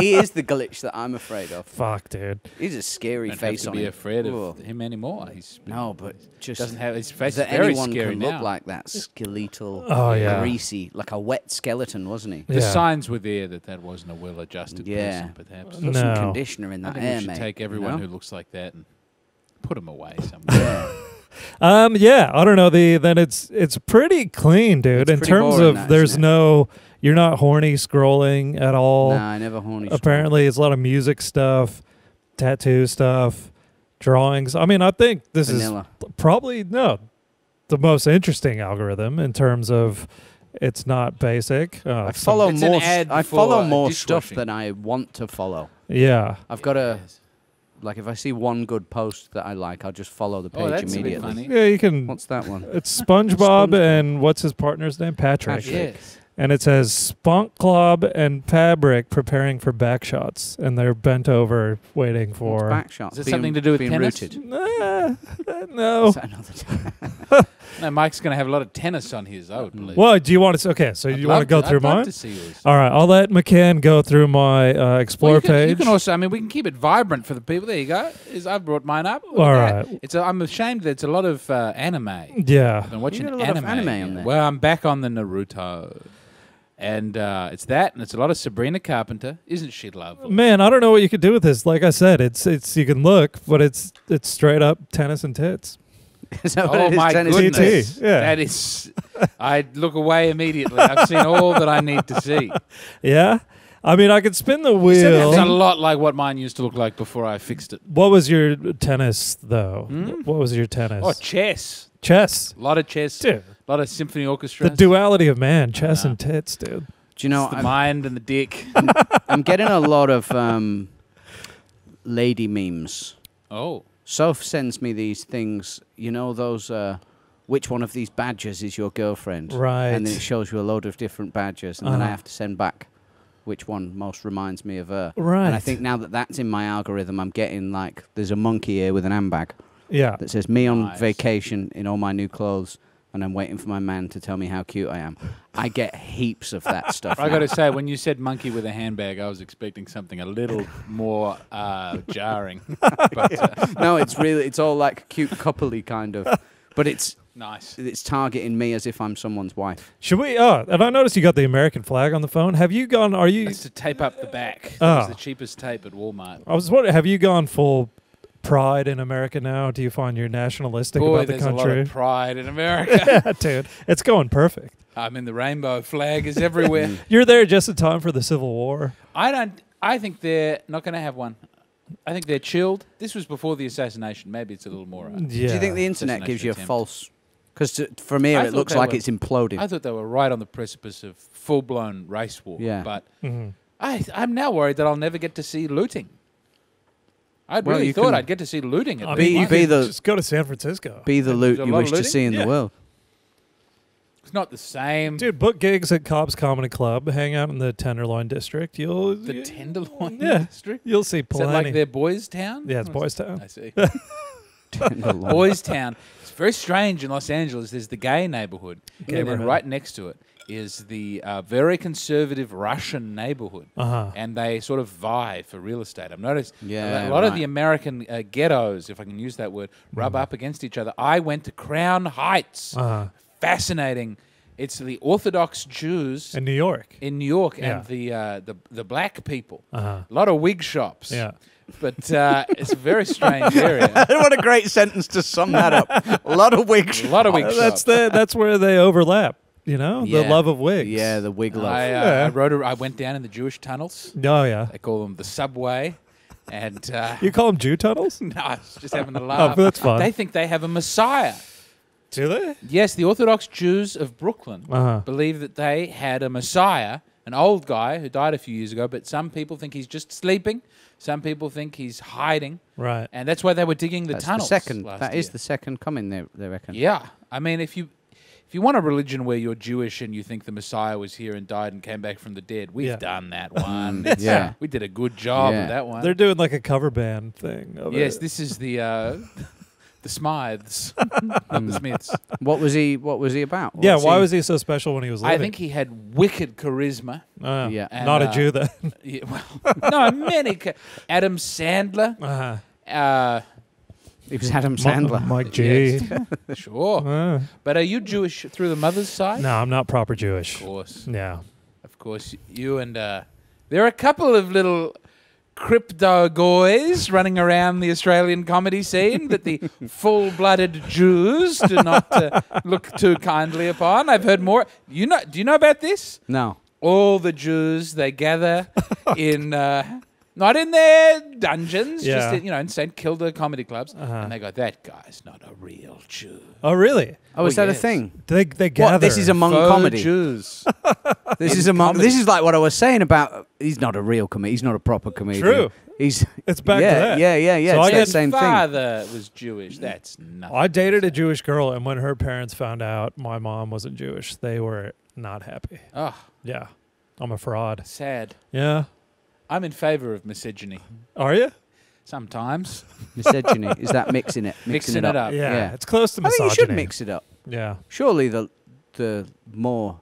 he is the glitch that I'm afraid of. Fuck, dude. He's a scary Don't have face to on be him. afraid Whoa. of him anymore. He's been- No, but just doesn't have his face is that very anyone scary can now. look like that skeletal, Oh, yeah. greasy, like a wet skeleton, wasn't he? the Yeah. signs were there that that wasn't a well-adjusted Yeah. person, perhaps. Put some No. conditioner in I that think air, we should mate. take you everyone know? who looks like that and put them away somewhere. Yeah. Um, yeah, I don't know. The then it's it's pretty clean, dude. It's in terms of that, there's no you're not horny scrolling at all. nah, I never horny. Apparently, it's a lot of music stuff, tattoo stuff, drawings. I mean, I think this vanilla. is probably no the most interesting algorithm in terms of it's not basic. Uh, I follow It's more. I follow more stuff than I want to follow. yeah, I've got a Yes. Like if I see one good post that I like, I'll just follow the page Oh, that's a bit immediately. funny. yeah. You can. What's that one? It's SpongeBob SpongeBob. and what's his partner's name? Patrick. Patrick. Yes. And it says Spunk Club and Fabric preparing for back shots, and they're bent over waiting for. back shots. Is it being- something to do with being tennis? rooted? Nah, no. Is that another No, Mike's going to have a lot of tennis on his, I would believe. Well, do you want to? Okay, so I'd you want to go through I'd love mine? to see yours. All right, I'll let McCann go through my uh, Well, explore you, can, page. you can also, I mean, we can keep it vibrant for the people. There you go. Is I've brought mine up. All right. All at that. right. It's a, I'm ashamed that it's a lot of uh, anime. yeah. I've been watching got a lot of anime. anime on there. Well, I'm back on the Naruto. And uh, it's that, and it's a lot of Sabrina Carpenter. Isn't she lovely? Man, I don't know what you could do with this. Like I said, it's it's you can look, but it's it's straight up tennis and tits. Is that what Oh it is? my Tennis goodness! TT, yeah. That is, I'd look away immediately. I've seen all that I need to see. Yeah. I mean, I could spin the wheel. It's a lot like what mine used to look like before I fixed it. What was your tennis though? Hmm? What was your tennis? Oh, chess! chess. A lot of chess. Dude, A lot of symphony orchestra. the duality of man, chess and tits, dude. Do you know? the I'm, mind and the dick. I'm getting a lot of um, lady memes. Oh, Soph sends me these things. You know those. Uh, which one of these badgers is your girlfriend? Right. And then it shows you a load of different badgers, and then I Uh-huh. have to send back which one most reminds me of her. Right. And I think now that that's in my algorithm, I'm getting like there's a monkey here with an handbag Yeah. that says me on Nice. vacation in all my new clothes, and I'm waiting for my man to tell me how cute I am. I get heaps of that stuff. I got to say, when you said monkey with a handbag, I was expecting something a little more uh, jarring. But uh, no, it's really it's all like cute coupley kind of, but it's nice. it's targeting me as if I'm someone's wife. Should we? Oh, and I noticed you got the American flag on the phone. Have you gone? Are you? That's to tape up the back. That was Ah. the cheapest tape at Walmart. I was wondering. Have you gone full pride in America now? Do you find you're nationalistic Boy, about the there's a lot country? of pride in America. yeah, dude, it's going perfect. I mean, the rainbow flag is everywhere. You're there just in time for the Civil War. I don't. I think they're not going to have one. I think they're chilled. This was before the assassination. Maybe it's a little more. Uh, Yeah. Do you think the internet gives you a attempt. false? Because for me, I it looks like were- it's imploding. I thought they were right on the precipice of full-blown race war. Yeah. But Mhm. I, I'm now worried that I'll never get to see looting. I Well, really thought I'd get to see looting. At I mean, you be the- just go to San Francisco, Be the loot you wish to see in Yeah. the world. It's not the same. dude. Book gigs at Cobb's Comedy Club. Hang out in the Tenderloin District. You'll the you- Tenderloin Yeah. district. You'll see plenty. Is plenty. that like their boys' town? yeah, it's oh, Boys Town. I see. Boys' town. It's very strange in Los Angeles. There's the gay neighborhood, and then right next to it is the uh, very conservative Russian neighborhood. Uh huh. and they sort of vie for real estate. I've noticed Yeah, a lot of the American uh, ghettos, if I can use that word, rub up against each other. I went to Crown Heights. Uh huh. Fascinating. It's the Orthodox Jews In New York. in New York Yeah. and the, uh, the the black people. Uh huh. A lot of wig shops. Yeah. But uh, it's a very strange area. what a great sentence to sum that up. A lot of wig A lot of wig shops. that's the that's where they overlap. You know, the Yeah. love of wigs. Yeah, the wig love. I, uh, Yeah. I rode. A, I went down in the Jewish tunnels. Oh yeah. They call them the subway, and uh, You call them Jew tunnels? no, I was just having a Oh, laugh. that's fun. They think they have a Messiah. Do they? Yes, the Orthodox Jews of Brooklyn Uh-huh. believe that they had a Messiah, an old guy who died a few years ago, but some people think he's just sleeping. Some people think he's hiding, Right. and that's why they were digging the That's the tunnels. second. last That is year. the second coming. They they reckon. Yeah, I mean, if you if you want a religion where you're Jewish and you think the Messiah was here and died and came back from the dead, we've Yeah. done that one. Mm, yeah. we did a good job Yeah. of that one. They're doing like a cover band thing. Of yes, it. this is the uh, the Smythes, not the Smiths. What was he? What was he about? yeah. What's Why he- was he so special when he was I think he had wicked charisma. Uh, Yeah. And, not a uh, Jew then. Yeah, well, no, many. Ca- Adam Sandler. uh-huh. Uh, He was Adam Mi- Sandler. Mike G. yes, sure. Uh, But are you Jewish through the mother's side? no, I'm not proper Jewish. Of course. Yeah. Of course. You and uh, there are a couple of little crypto goys running around the Australian comedy scene that the full-blooded Jews do not uh, look too kindly upon. I've heard more. You know? Do you know about this? No. all the Jews they gather in uh, not in their dungeons, Yeah. just in, you know in St Kilda comedy clubs, Uh-huh. and they go, "That guy's not a real Jew." Oh, really? Oh, is Oh, that a thing? They they gather. What? This is among Faux comedy. Jews. This in is among. comedy. This is like what I was saying about. He's not a real comedian. He's not a proper comedian. True. He's. It's back yeah, to that. Yeah, yeah, yeah. So it's I that get- same thing. father was Jewish. That's nothing. I dated a Jewish girl, and when her parents found out my mom wasn't Jewish, they were not happy. Oh, Yeah, I'm a fraud. sad. Yeah, I'm in favor of misogyny. are you? Sometimes Misogyny is that mixing it, mixing, mixing it up. Yeah, Yeah. it's close to misogyny. I think misogyny. you should mix it up. Yeah, Surely the the more.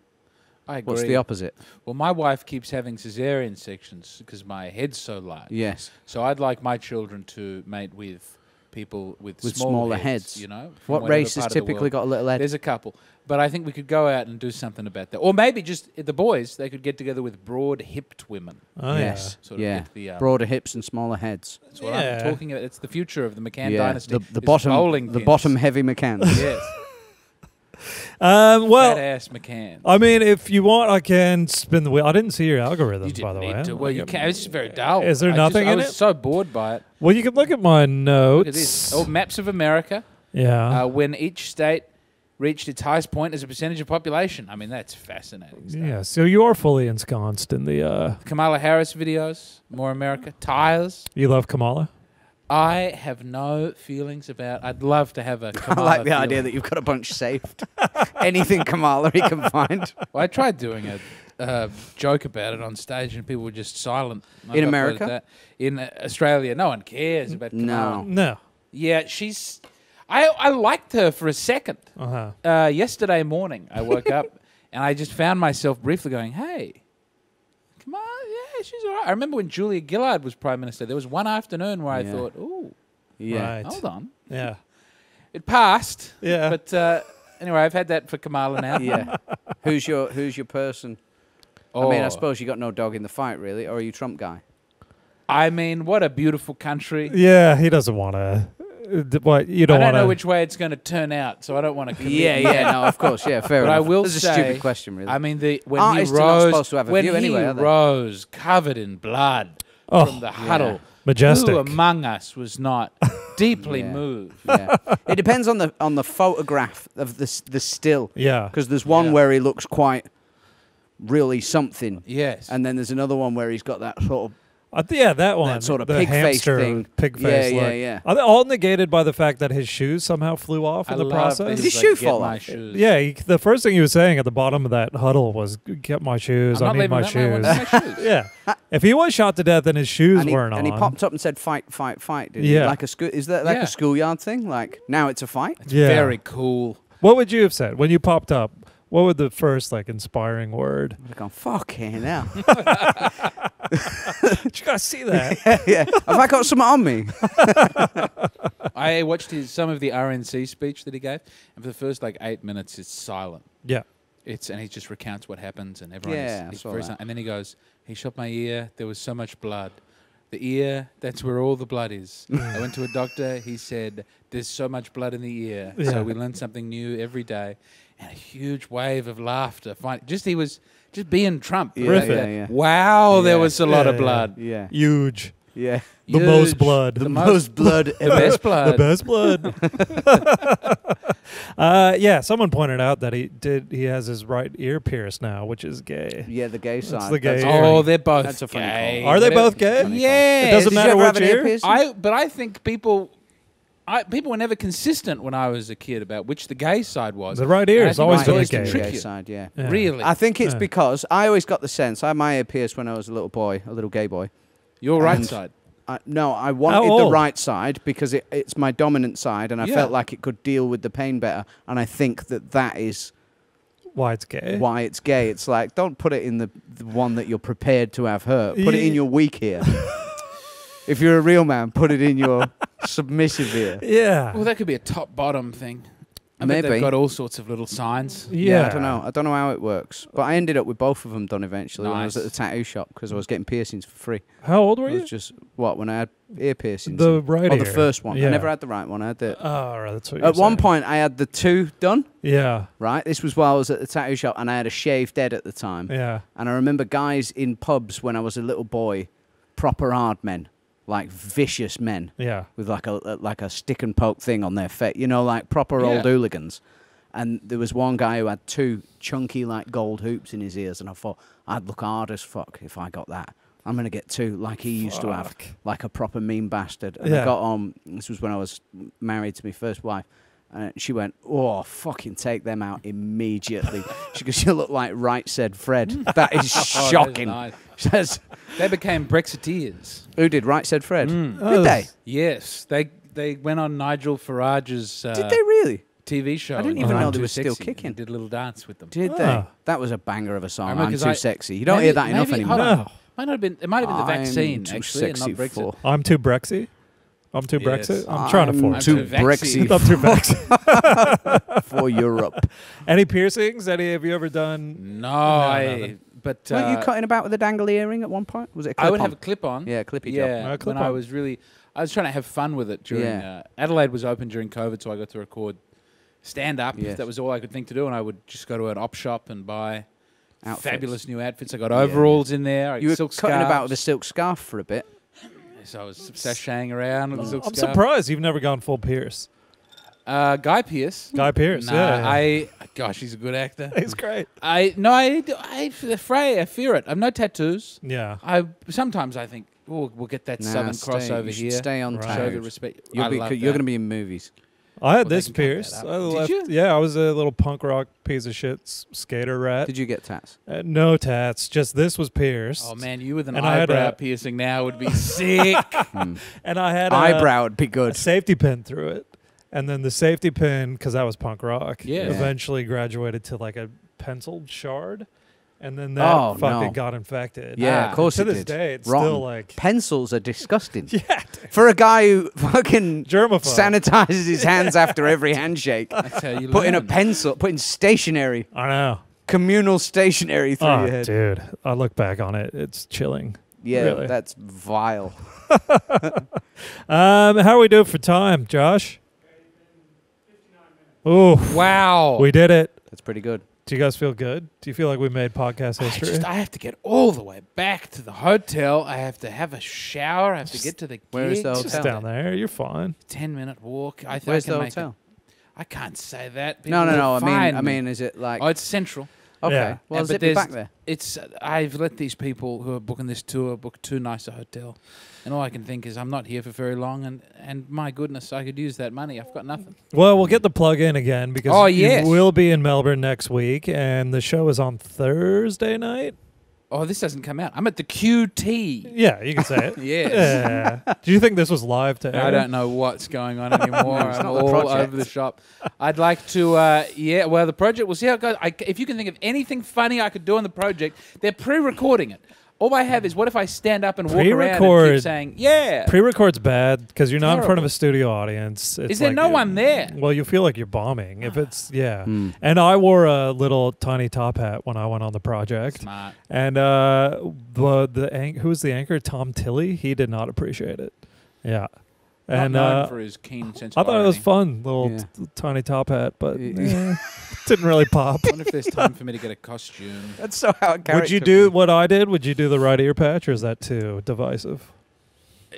I agree. What's the opposite? well, my wife keeps having cesarean sections because my head's so large. Yes. So I'd like my children to mate with people with, With small smaller heads, heads. You know, What race has part of the typically got a little head? There's a couple, but I think we could go out and do something about that, or maybe just the boys. They could get together with broad-hipped women. oh yes. Sort of yeah. the, um, Broader hips and smaller heads. That's what Yeah. I'm talking about. It's the future of the McCann yeah. dynasty. The, the bottom. The pins. bottom heavy McCann. yes, yeah. Um, well, fat ass McCann. I mean, if you want, I can spin the wheel. I didn't see your you algorithms, didn't by the need way. to. Well, you can. It's very dull. Is there I nothing just, I in was it? so bored by it. Well, you can look at my Look at this. notes. Oh, maps of America. yeah. Uh, when each state reached its highest point as a percentage of population. I mean, that's fascinating. Stuff. yeah. So you are fully ensconced in the. uh Kamala Harris videos, More America, tires. You love Kamala. I have no feelings about. I'd love to have a. I Kamala like the feeling. idea that you've got a bunch saved. Anything Kamala he can find. Well, I tried doing a uh, joke about it on stage, and people were just silent. I In America? that. in uh, Australia, no one cares about. Kamala. No. No. Yeah, she's. I I liked her for a second. Uh huh. Uh, yesterday morning, I woke up and I just found myself briefly going, "Hey, come on, yeah, she's all right." I remember when Julia Gillard was prime minister. There was one afternoon where I Yeah. thought, "Ooh, Yeah. Right. hold on." Yeah. It passed, Yeah. but uh, anyway, I've had that for Kamala now. Yeah. who's your Who's your person? Oh, I mean, I suppose you got no dog in the fight, really, or are you Trump guy? I mean, what a beautiful country. yeah. He doesn't want to. What you I don't don't want know which way it's going to turn out, so I don't want to. Commit Yeah, yeah, no, of course, yeah, fair But I enough. will That's a say- stupid question, really. I mean, the when Artists he rose, supposed to have a when view he anyway, are rose covered in blood Oh, from the huddle, majestic. who among us was not deeply Yeah. moved? yeah. it depends on the on the photograph of the the still, yeah. because there's one Yeah. where he looks quite really something, Yes, and then there's another one where he's got that sort of Uh, yeah, that one. That sort of the pig face thing. Pig Yeah, face. yeah, look. yeah. Are they all negated by the fact that his shoes somehow flew off in the love process? that Did his like, shoe "Get fall off?" Yeah, he, the first thing he was saying at the bottom of that huddle was, "Get my shoes. I'm I not need my that man shoes." without my shoes. yeah, if he was shot to death and his shoes and he, weren't on. and he popped up and said fight, fight, fight. Did Yeah. he? like a school. Is that like Yeah. a schoolyard thing? Like now it's a fight. yeah. Very cool. What would you have said when you popped up? What would the first like inspiring word? I've gone fucking hell. Did you guys see that? yeah, have I got something on me? I watched his, some of the RNC speech that he gave, and for the first like eight minutes, it's silent. yeah. It's and he just recounts what happens, and everyone. Yeah, is, he's saw that. silent. And then he goes, "He shot my ear. There was so much blood. The ear, that's where all the blood is. I went to a doctor. He said, There's so much blood in the ear. Yeah. So we learn something new every day. And a huge wave of laughter. Fin- Just he was just being Trump. Yeah, Terrific. yeah, yeah. Wow, there was a lot of blood. Yeah. Huge. Yeah. The most blood. The, The most, most- blood The ever. best blood. the best blood. uh, yeah, someone pointed out that he did. He has his right ear pierced now, which is gay. Yeah, the gay side. the gay That's ear. Oh, they're both That's a funny gay. call. Are they Whatever- both gay? Funny call. Yeah. It doesn't Did you matter ever which have an ear ear. piercing? I but I think people I people were never consistent when I was a kid about which the gay side was. The right ear is always it's been always gay. the tricky. gay side, yeah. Yeah. Really? I think it's Yeah. because I always got the sense I had my ear pierced when I was a little boy, a little gay boy. Your right And- side. I, no, I wanted the right side because it, it's my dominant side, and I Yeah. felt like it could deal with the pain better. And I think that that is Why it's gay? why it's gay. It's like don't put it in the, the one that you're prepared to have hurt. Put it in your weak ear. if you're a real man, put it in your submissive ear. Yeah. Well, that could be a top bottom thing. I bet Maybe. they've got all sorts of little signs. yeah. I don't know. I don't know how it works, but I ended up with both of them done eventually when I was at the tattoo shop because I was getting piercings for free. How old were you? It you? was just what when I had ear piercings. The right oh, ear. the first one. Yeah. I never had the right one. I had the. Oh, right, that's what you're At one saying. point, I had the two done. Yeah. Right, this was while I was at the tattoo shop, and I had a shaved head at the time. Yeah. And I remember guys in pubs when I was a little boy, proper hard men, like vicious men Yeah. with like a, a- like a stick and poke thing on their face, you know, like proper Yeah. old hooligans. And there was one guy who had two chunky like gold hoops in his ears, and I thought I'd look hard as fuck if I got that. I'm gonna get two like he used to have, like a proper mean bastard. And Yeah. I got on. This was when I was married to my first wife. And she went, "Oh, fucking take them out immediately." she goes, "You look like right said Fred." That is Oh, that's shocking. nice. She says, They became Brexiteers. "Who did right said Fred?" Mm. Oh, Did they? Yes, they they went on Nigel Farage's uh, Did they really? TV show. I didn't and even I'm know they were still kicking. Did a little dance with them. Did Ah. they? That was a banger of a song. I'm 'cause too I- sexy. You don't Maybe- hear that enough anymore. No. Might not have been. It might have been the I'm vaccine too actually, and not sexy Brexit. for. I'm too Brexy. I'm too Yes. Brexit. I'm trying to I'm force. too I'm too vexy. I'm too Brexit. for Europe. Any piercings? Any have you ever done? No, I. But uh, Weren't you cutting about with a dangly earring at one point? Was it? A I would clip-on? have a clip on. yeah, clippy job. Yeah, Uh, clip when I was really, I was trying to have fun with it during. Yeah. Uh, Adelaide was open during COVID, so I got to record stand up. Yes. That was all I could think to do, and I would just go to an op shop and buy Outfits. fabulous new outfits. I got Yeah. overalls in there. I You were silk cutting about with a silk scarf for a bit. So I was sashaying around with a I'm scarf. surprised you've never gone full Pierce. Uh, Guy Pearce. Guy Pearce. Nah, yeah. I. Gosh, he's a good actor. He's great. I no, I, I afraid I fear it. I've no tattoos. Yeah. I sometimes I think, oh, we'll get that Nah, southern stay, crossover you here. Stay on Right. Show tattoo. the respect. You'll I be, love you're going to be in movies. I had Well, this can cut Pierce. I out. Did left, you? Yeah, I was a little punk rock piece of shit s- skater rat. Did you get tats? Uh, no tats. Just this was pierced. Oh man, you with an And I had eyebrow a- piercing now would be sick. Hmm. And I had a, Eyebrow would be a good. safety pin through it. And then the safety pin, because that was punk rock, Yeah. eventually graduated to like a penciled shard. And then that Oh, fucking no. got infected. Yeah, Ah. of course to it this did. day, it's Rotten. still like Pencils are disgusting. yeah, For a guy who fucking germaphobe. sanitizes his hands after every handshake, That's how you putting a pencil, putting stationary, I know. communal stationary through Oh, your head. dude, I look back on it, it's chilling. Yeah, really. that's vile. Um, how are we doing for time, Josh? Oh, Wow. we did it. That's pretty good. Do you guys feel good? Do you feel like we made podcast I history? just I have to get all the way back to the hotel. I have to have a shower. I have to get to the Where is the It's hotel? just down there. You're fine. Ten minute walk. I think Where's I can the make it. hotel? I can't say that. No, no, no. I mean, find I mean, is it like oh, it's central. Okay? Yeah. Well, And- but zip me back there. It's I've let these people who are booking this tour book too nice a hotel, and all I can think is I'm not here for very long, and and my goodness, I could use that money. I've got nothing. Well, we'll get the plug in again because Oh, yes. you will be in Melbourne next week, and the show is on Thursday night. Oh, this doesn't come out. I'm at the QT. Yeah, you can say it. Yes. Yeah. Do you think this was live to air? I don't know what's going on anymore. It's I'm all project. over the shop. I'd like to, uh, yeah. Well, the project. We'll see how it goes. I, if you can think of anything funny I could do on the project, they're pre-recording it. All I have is what if I stand up and walk around and Pre-record- keep saying, yeah. Pre-record's bad because you're not in front of a studio audience. It's Is there like no one there? Well, you feel like you're bombing if it's yeah. Hmm. And I wore a little tiny top hat when I went on the project, Smart. and uh, the the an- who was the anchor? Tom Tilley. He did not appreciate it. Yeah, Not and known uh, for his keen sense I of thought it was fun, little Yeah. t- tiny top hat, but Y- eh, didn't really pop. I wonder if there's time for me to get a costume. That's so how Would you do what I did? Would you do the right ear patch, or is that too divisive?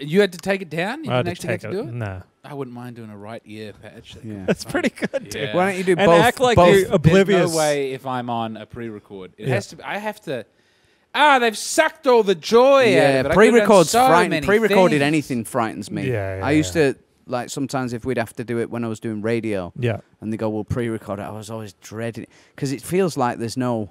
You had to take it down. You I had didn't to actually take get to do it. Nah, I wouldn't mind doing a right ear patch. Yeah. that's pretty good, dude. Yeah. Why don't you do And both? act like both you're oblivious. There's no way if I'm on a pre-record. It Yeah. has to. Be, I have to. Ah, they've sucked all the joy out yeah, of it. I could've done pre-record's so frighten- many Pre-recorded things. anything frightens me. Yeah, I yeah, used to like sometimes if we'd have to do it when I was doing radio, Yeah, and they go, "Well, pre-record it." I was always dreading it because it feels like there's no.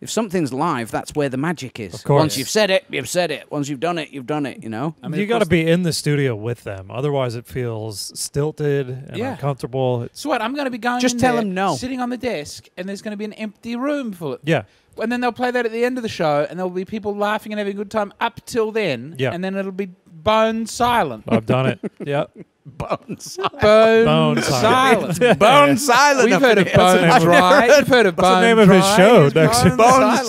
If something's live, that's where the magic is. Of course. Once you've said it, you've said it. Once you've done it, you've done it. You know. I mean, you got to be in the studio with them, otherwise it feels stilted and Yeah. uncomfortable. It's, So what? I'm going to be going. Just in tell there, them no. Sitting on the desk, and there's going to be an empty room full. Of, yeah, and then they'll play that at the end of the show, and there'll be people laughing and having a good time up till then. Yeah. And then it'll be bone silent. I've done it. yeah, Bone silent. Bone, Bone silent. silent. Bone silent. We've heard of here. That's bone I've dry. never You've heard of That's the bone name of his show, It's next bone Bone silent.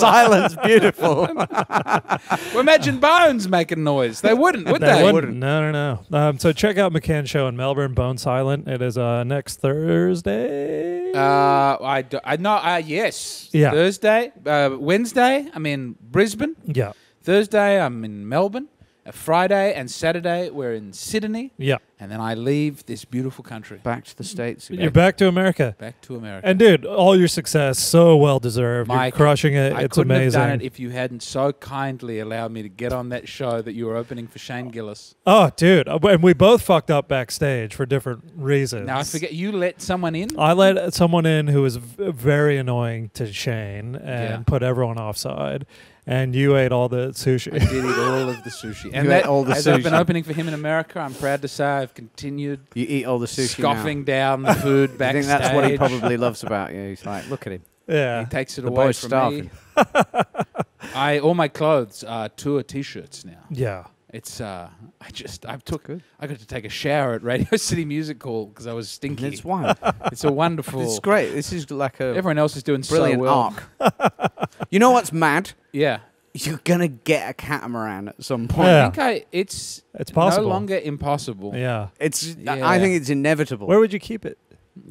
silence, beautiful. Well, imagine bones making noise. They wouldn't, would They they? wouldn't. No, no, no. Um, so check out McCann Show in Melbourne, Bone Silent. It is uh, next Thursday. Uh, I, do, I know. Uh, yes. Yeah. Thursday, uh, Wednesday. I'm in Brisbane. yeah, Thursday, I'm in Melbourne. Uh, Friday and Saturday, we're in Sydney, yeah. And then I leave this beautiful country Back to the states again. You're back to America. back to America. And dude, all your success, so well deserved. Mike, You're crushing it. I it's couldn't amazing. have done it if you hadn't so kindly allowed me to get on that show that you were opening for Shane Gillis. oh, dude, Uh, and we both fucked up backstage for different reasons. Now I forget you let someone in. I let someone in who was very annoying to Shane and Yeah. put everyone offside, and you ate all the sushi. I sushi. did eat all of the sushi, and You that, ate all the as I've been opening for him in America, I'm proud to say I've continued You eat all the sushi now. scoffing down the food I backstage. think that's what he probably loves about you. He's like, look at him. yeah, He takes it The away boy's from starving. me. I all my clothes are tour T-shirts now. yeah. It's uh, I just I took Good. I got to take a shower at Radio City Music Hall because I was stinky. It's wild. It's a wonderful. it's great. This is like a Everyone else is doing brilliant so well. arc. you know what's mad? Yeah, You're gonna get a catamaran at some point. Yeah. I think I it's It's possible. no longer impossible. Yeah. It's. Yeah. I think it's inevitable. Where would you keep it?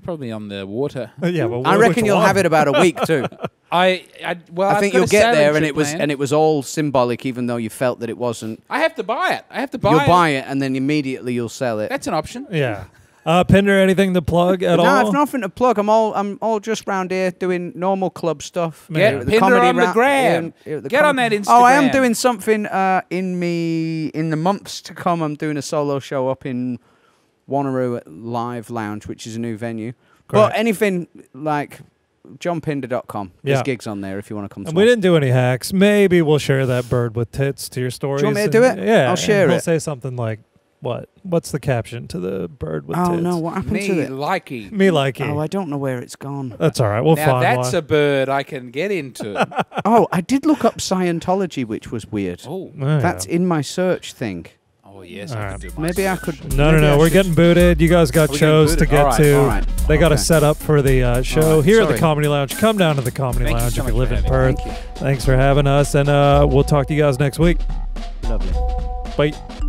Probably on the water. yeah, well, I reckon you'll one? have it about a week too. I I well I I've think got you'll a get sailing there, and trip it was planned. and it was all symbolic, even though you felt that it wasn't. I have to buy it. I have to buy You'll it. buy it, and then immediately you'll sell it. That's an option. Yeah. Uh, Pinder, anything to plug at no, all? I've nothing to plug. I'm all I'm all just round here doing normal club stuff. Get Here at the Pinder comedy on the ra- gram. here- here the Get on that Instagram. Oh, I am doing something uh, in me in the months to come. I'm doing a solo show up in Wanneroo at Live Lounge, which is a new venue. But anything like jonpinder.com. There's Yeah. gigs on there if you want to come. To And we one. didn't do any hacks. Maybe we'll share that bird with tits to your stories. You want me to do it? Yeah, I'll and share we'll it. say something like, "What? What's the caption to the bird with Oh tits?" no, what happened Me to it? likey. Me like it. Oh, I don't know where it's gone. That's all right. We'll now find that's one. a bird I can get into. oh, I did look up Scientology, which was weird. oh, yeah. That's in my search thing. oh yes, All I right. can do my Maybe I could. No, no, no. I We're should- getting booted. You guys got Are we getting shows to get All right, to. all right. They got to Okay. set up for the uh, show right, here at the Comedy Lounge. Come down to the Comedy Thank you Lounge so if you live in Perth. Thank you. Thanks for having us, and uh, we'll talk to you guys next week. Lovely. Bye.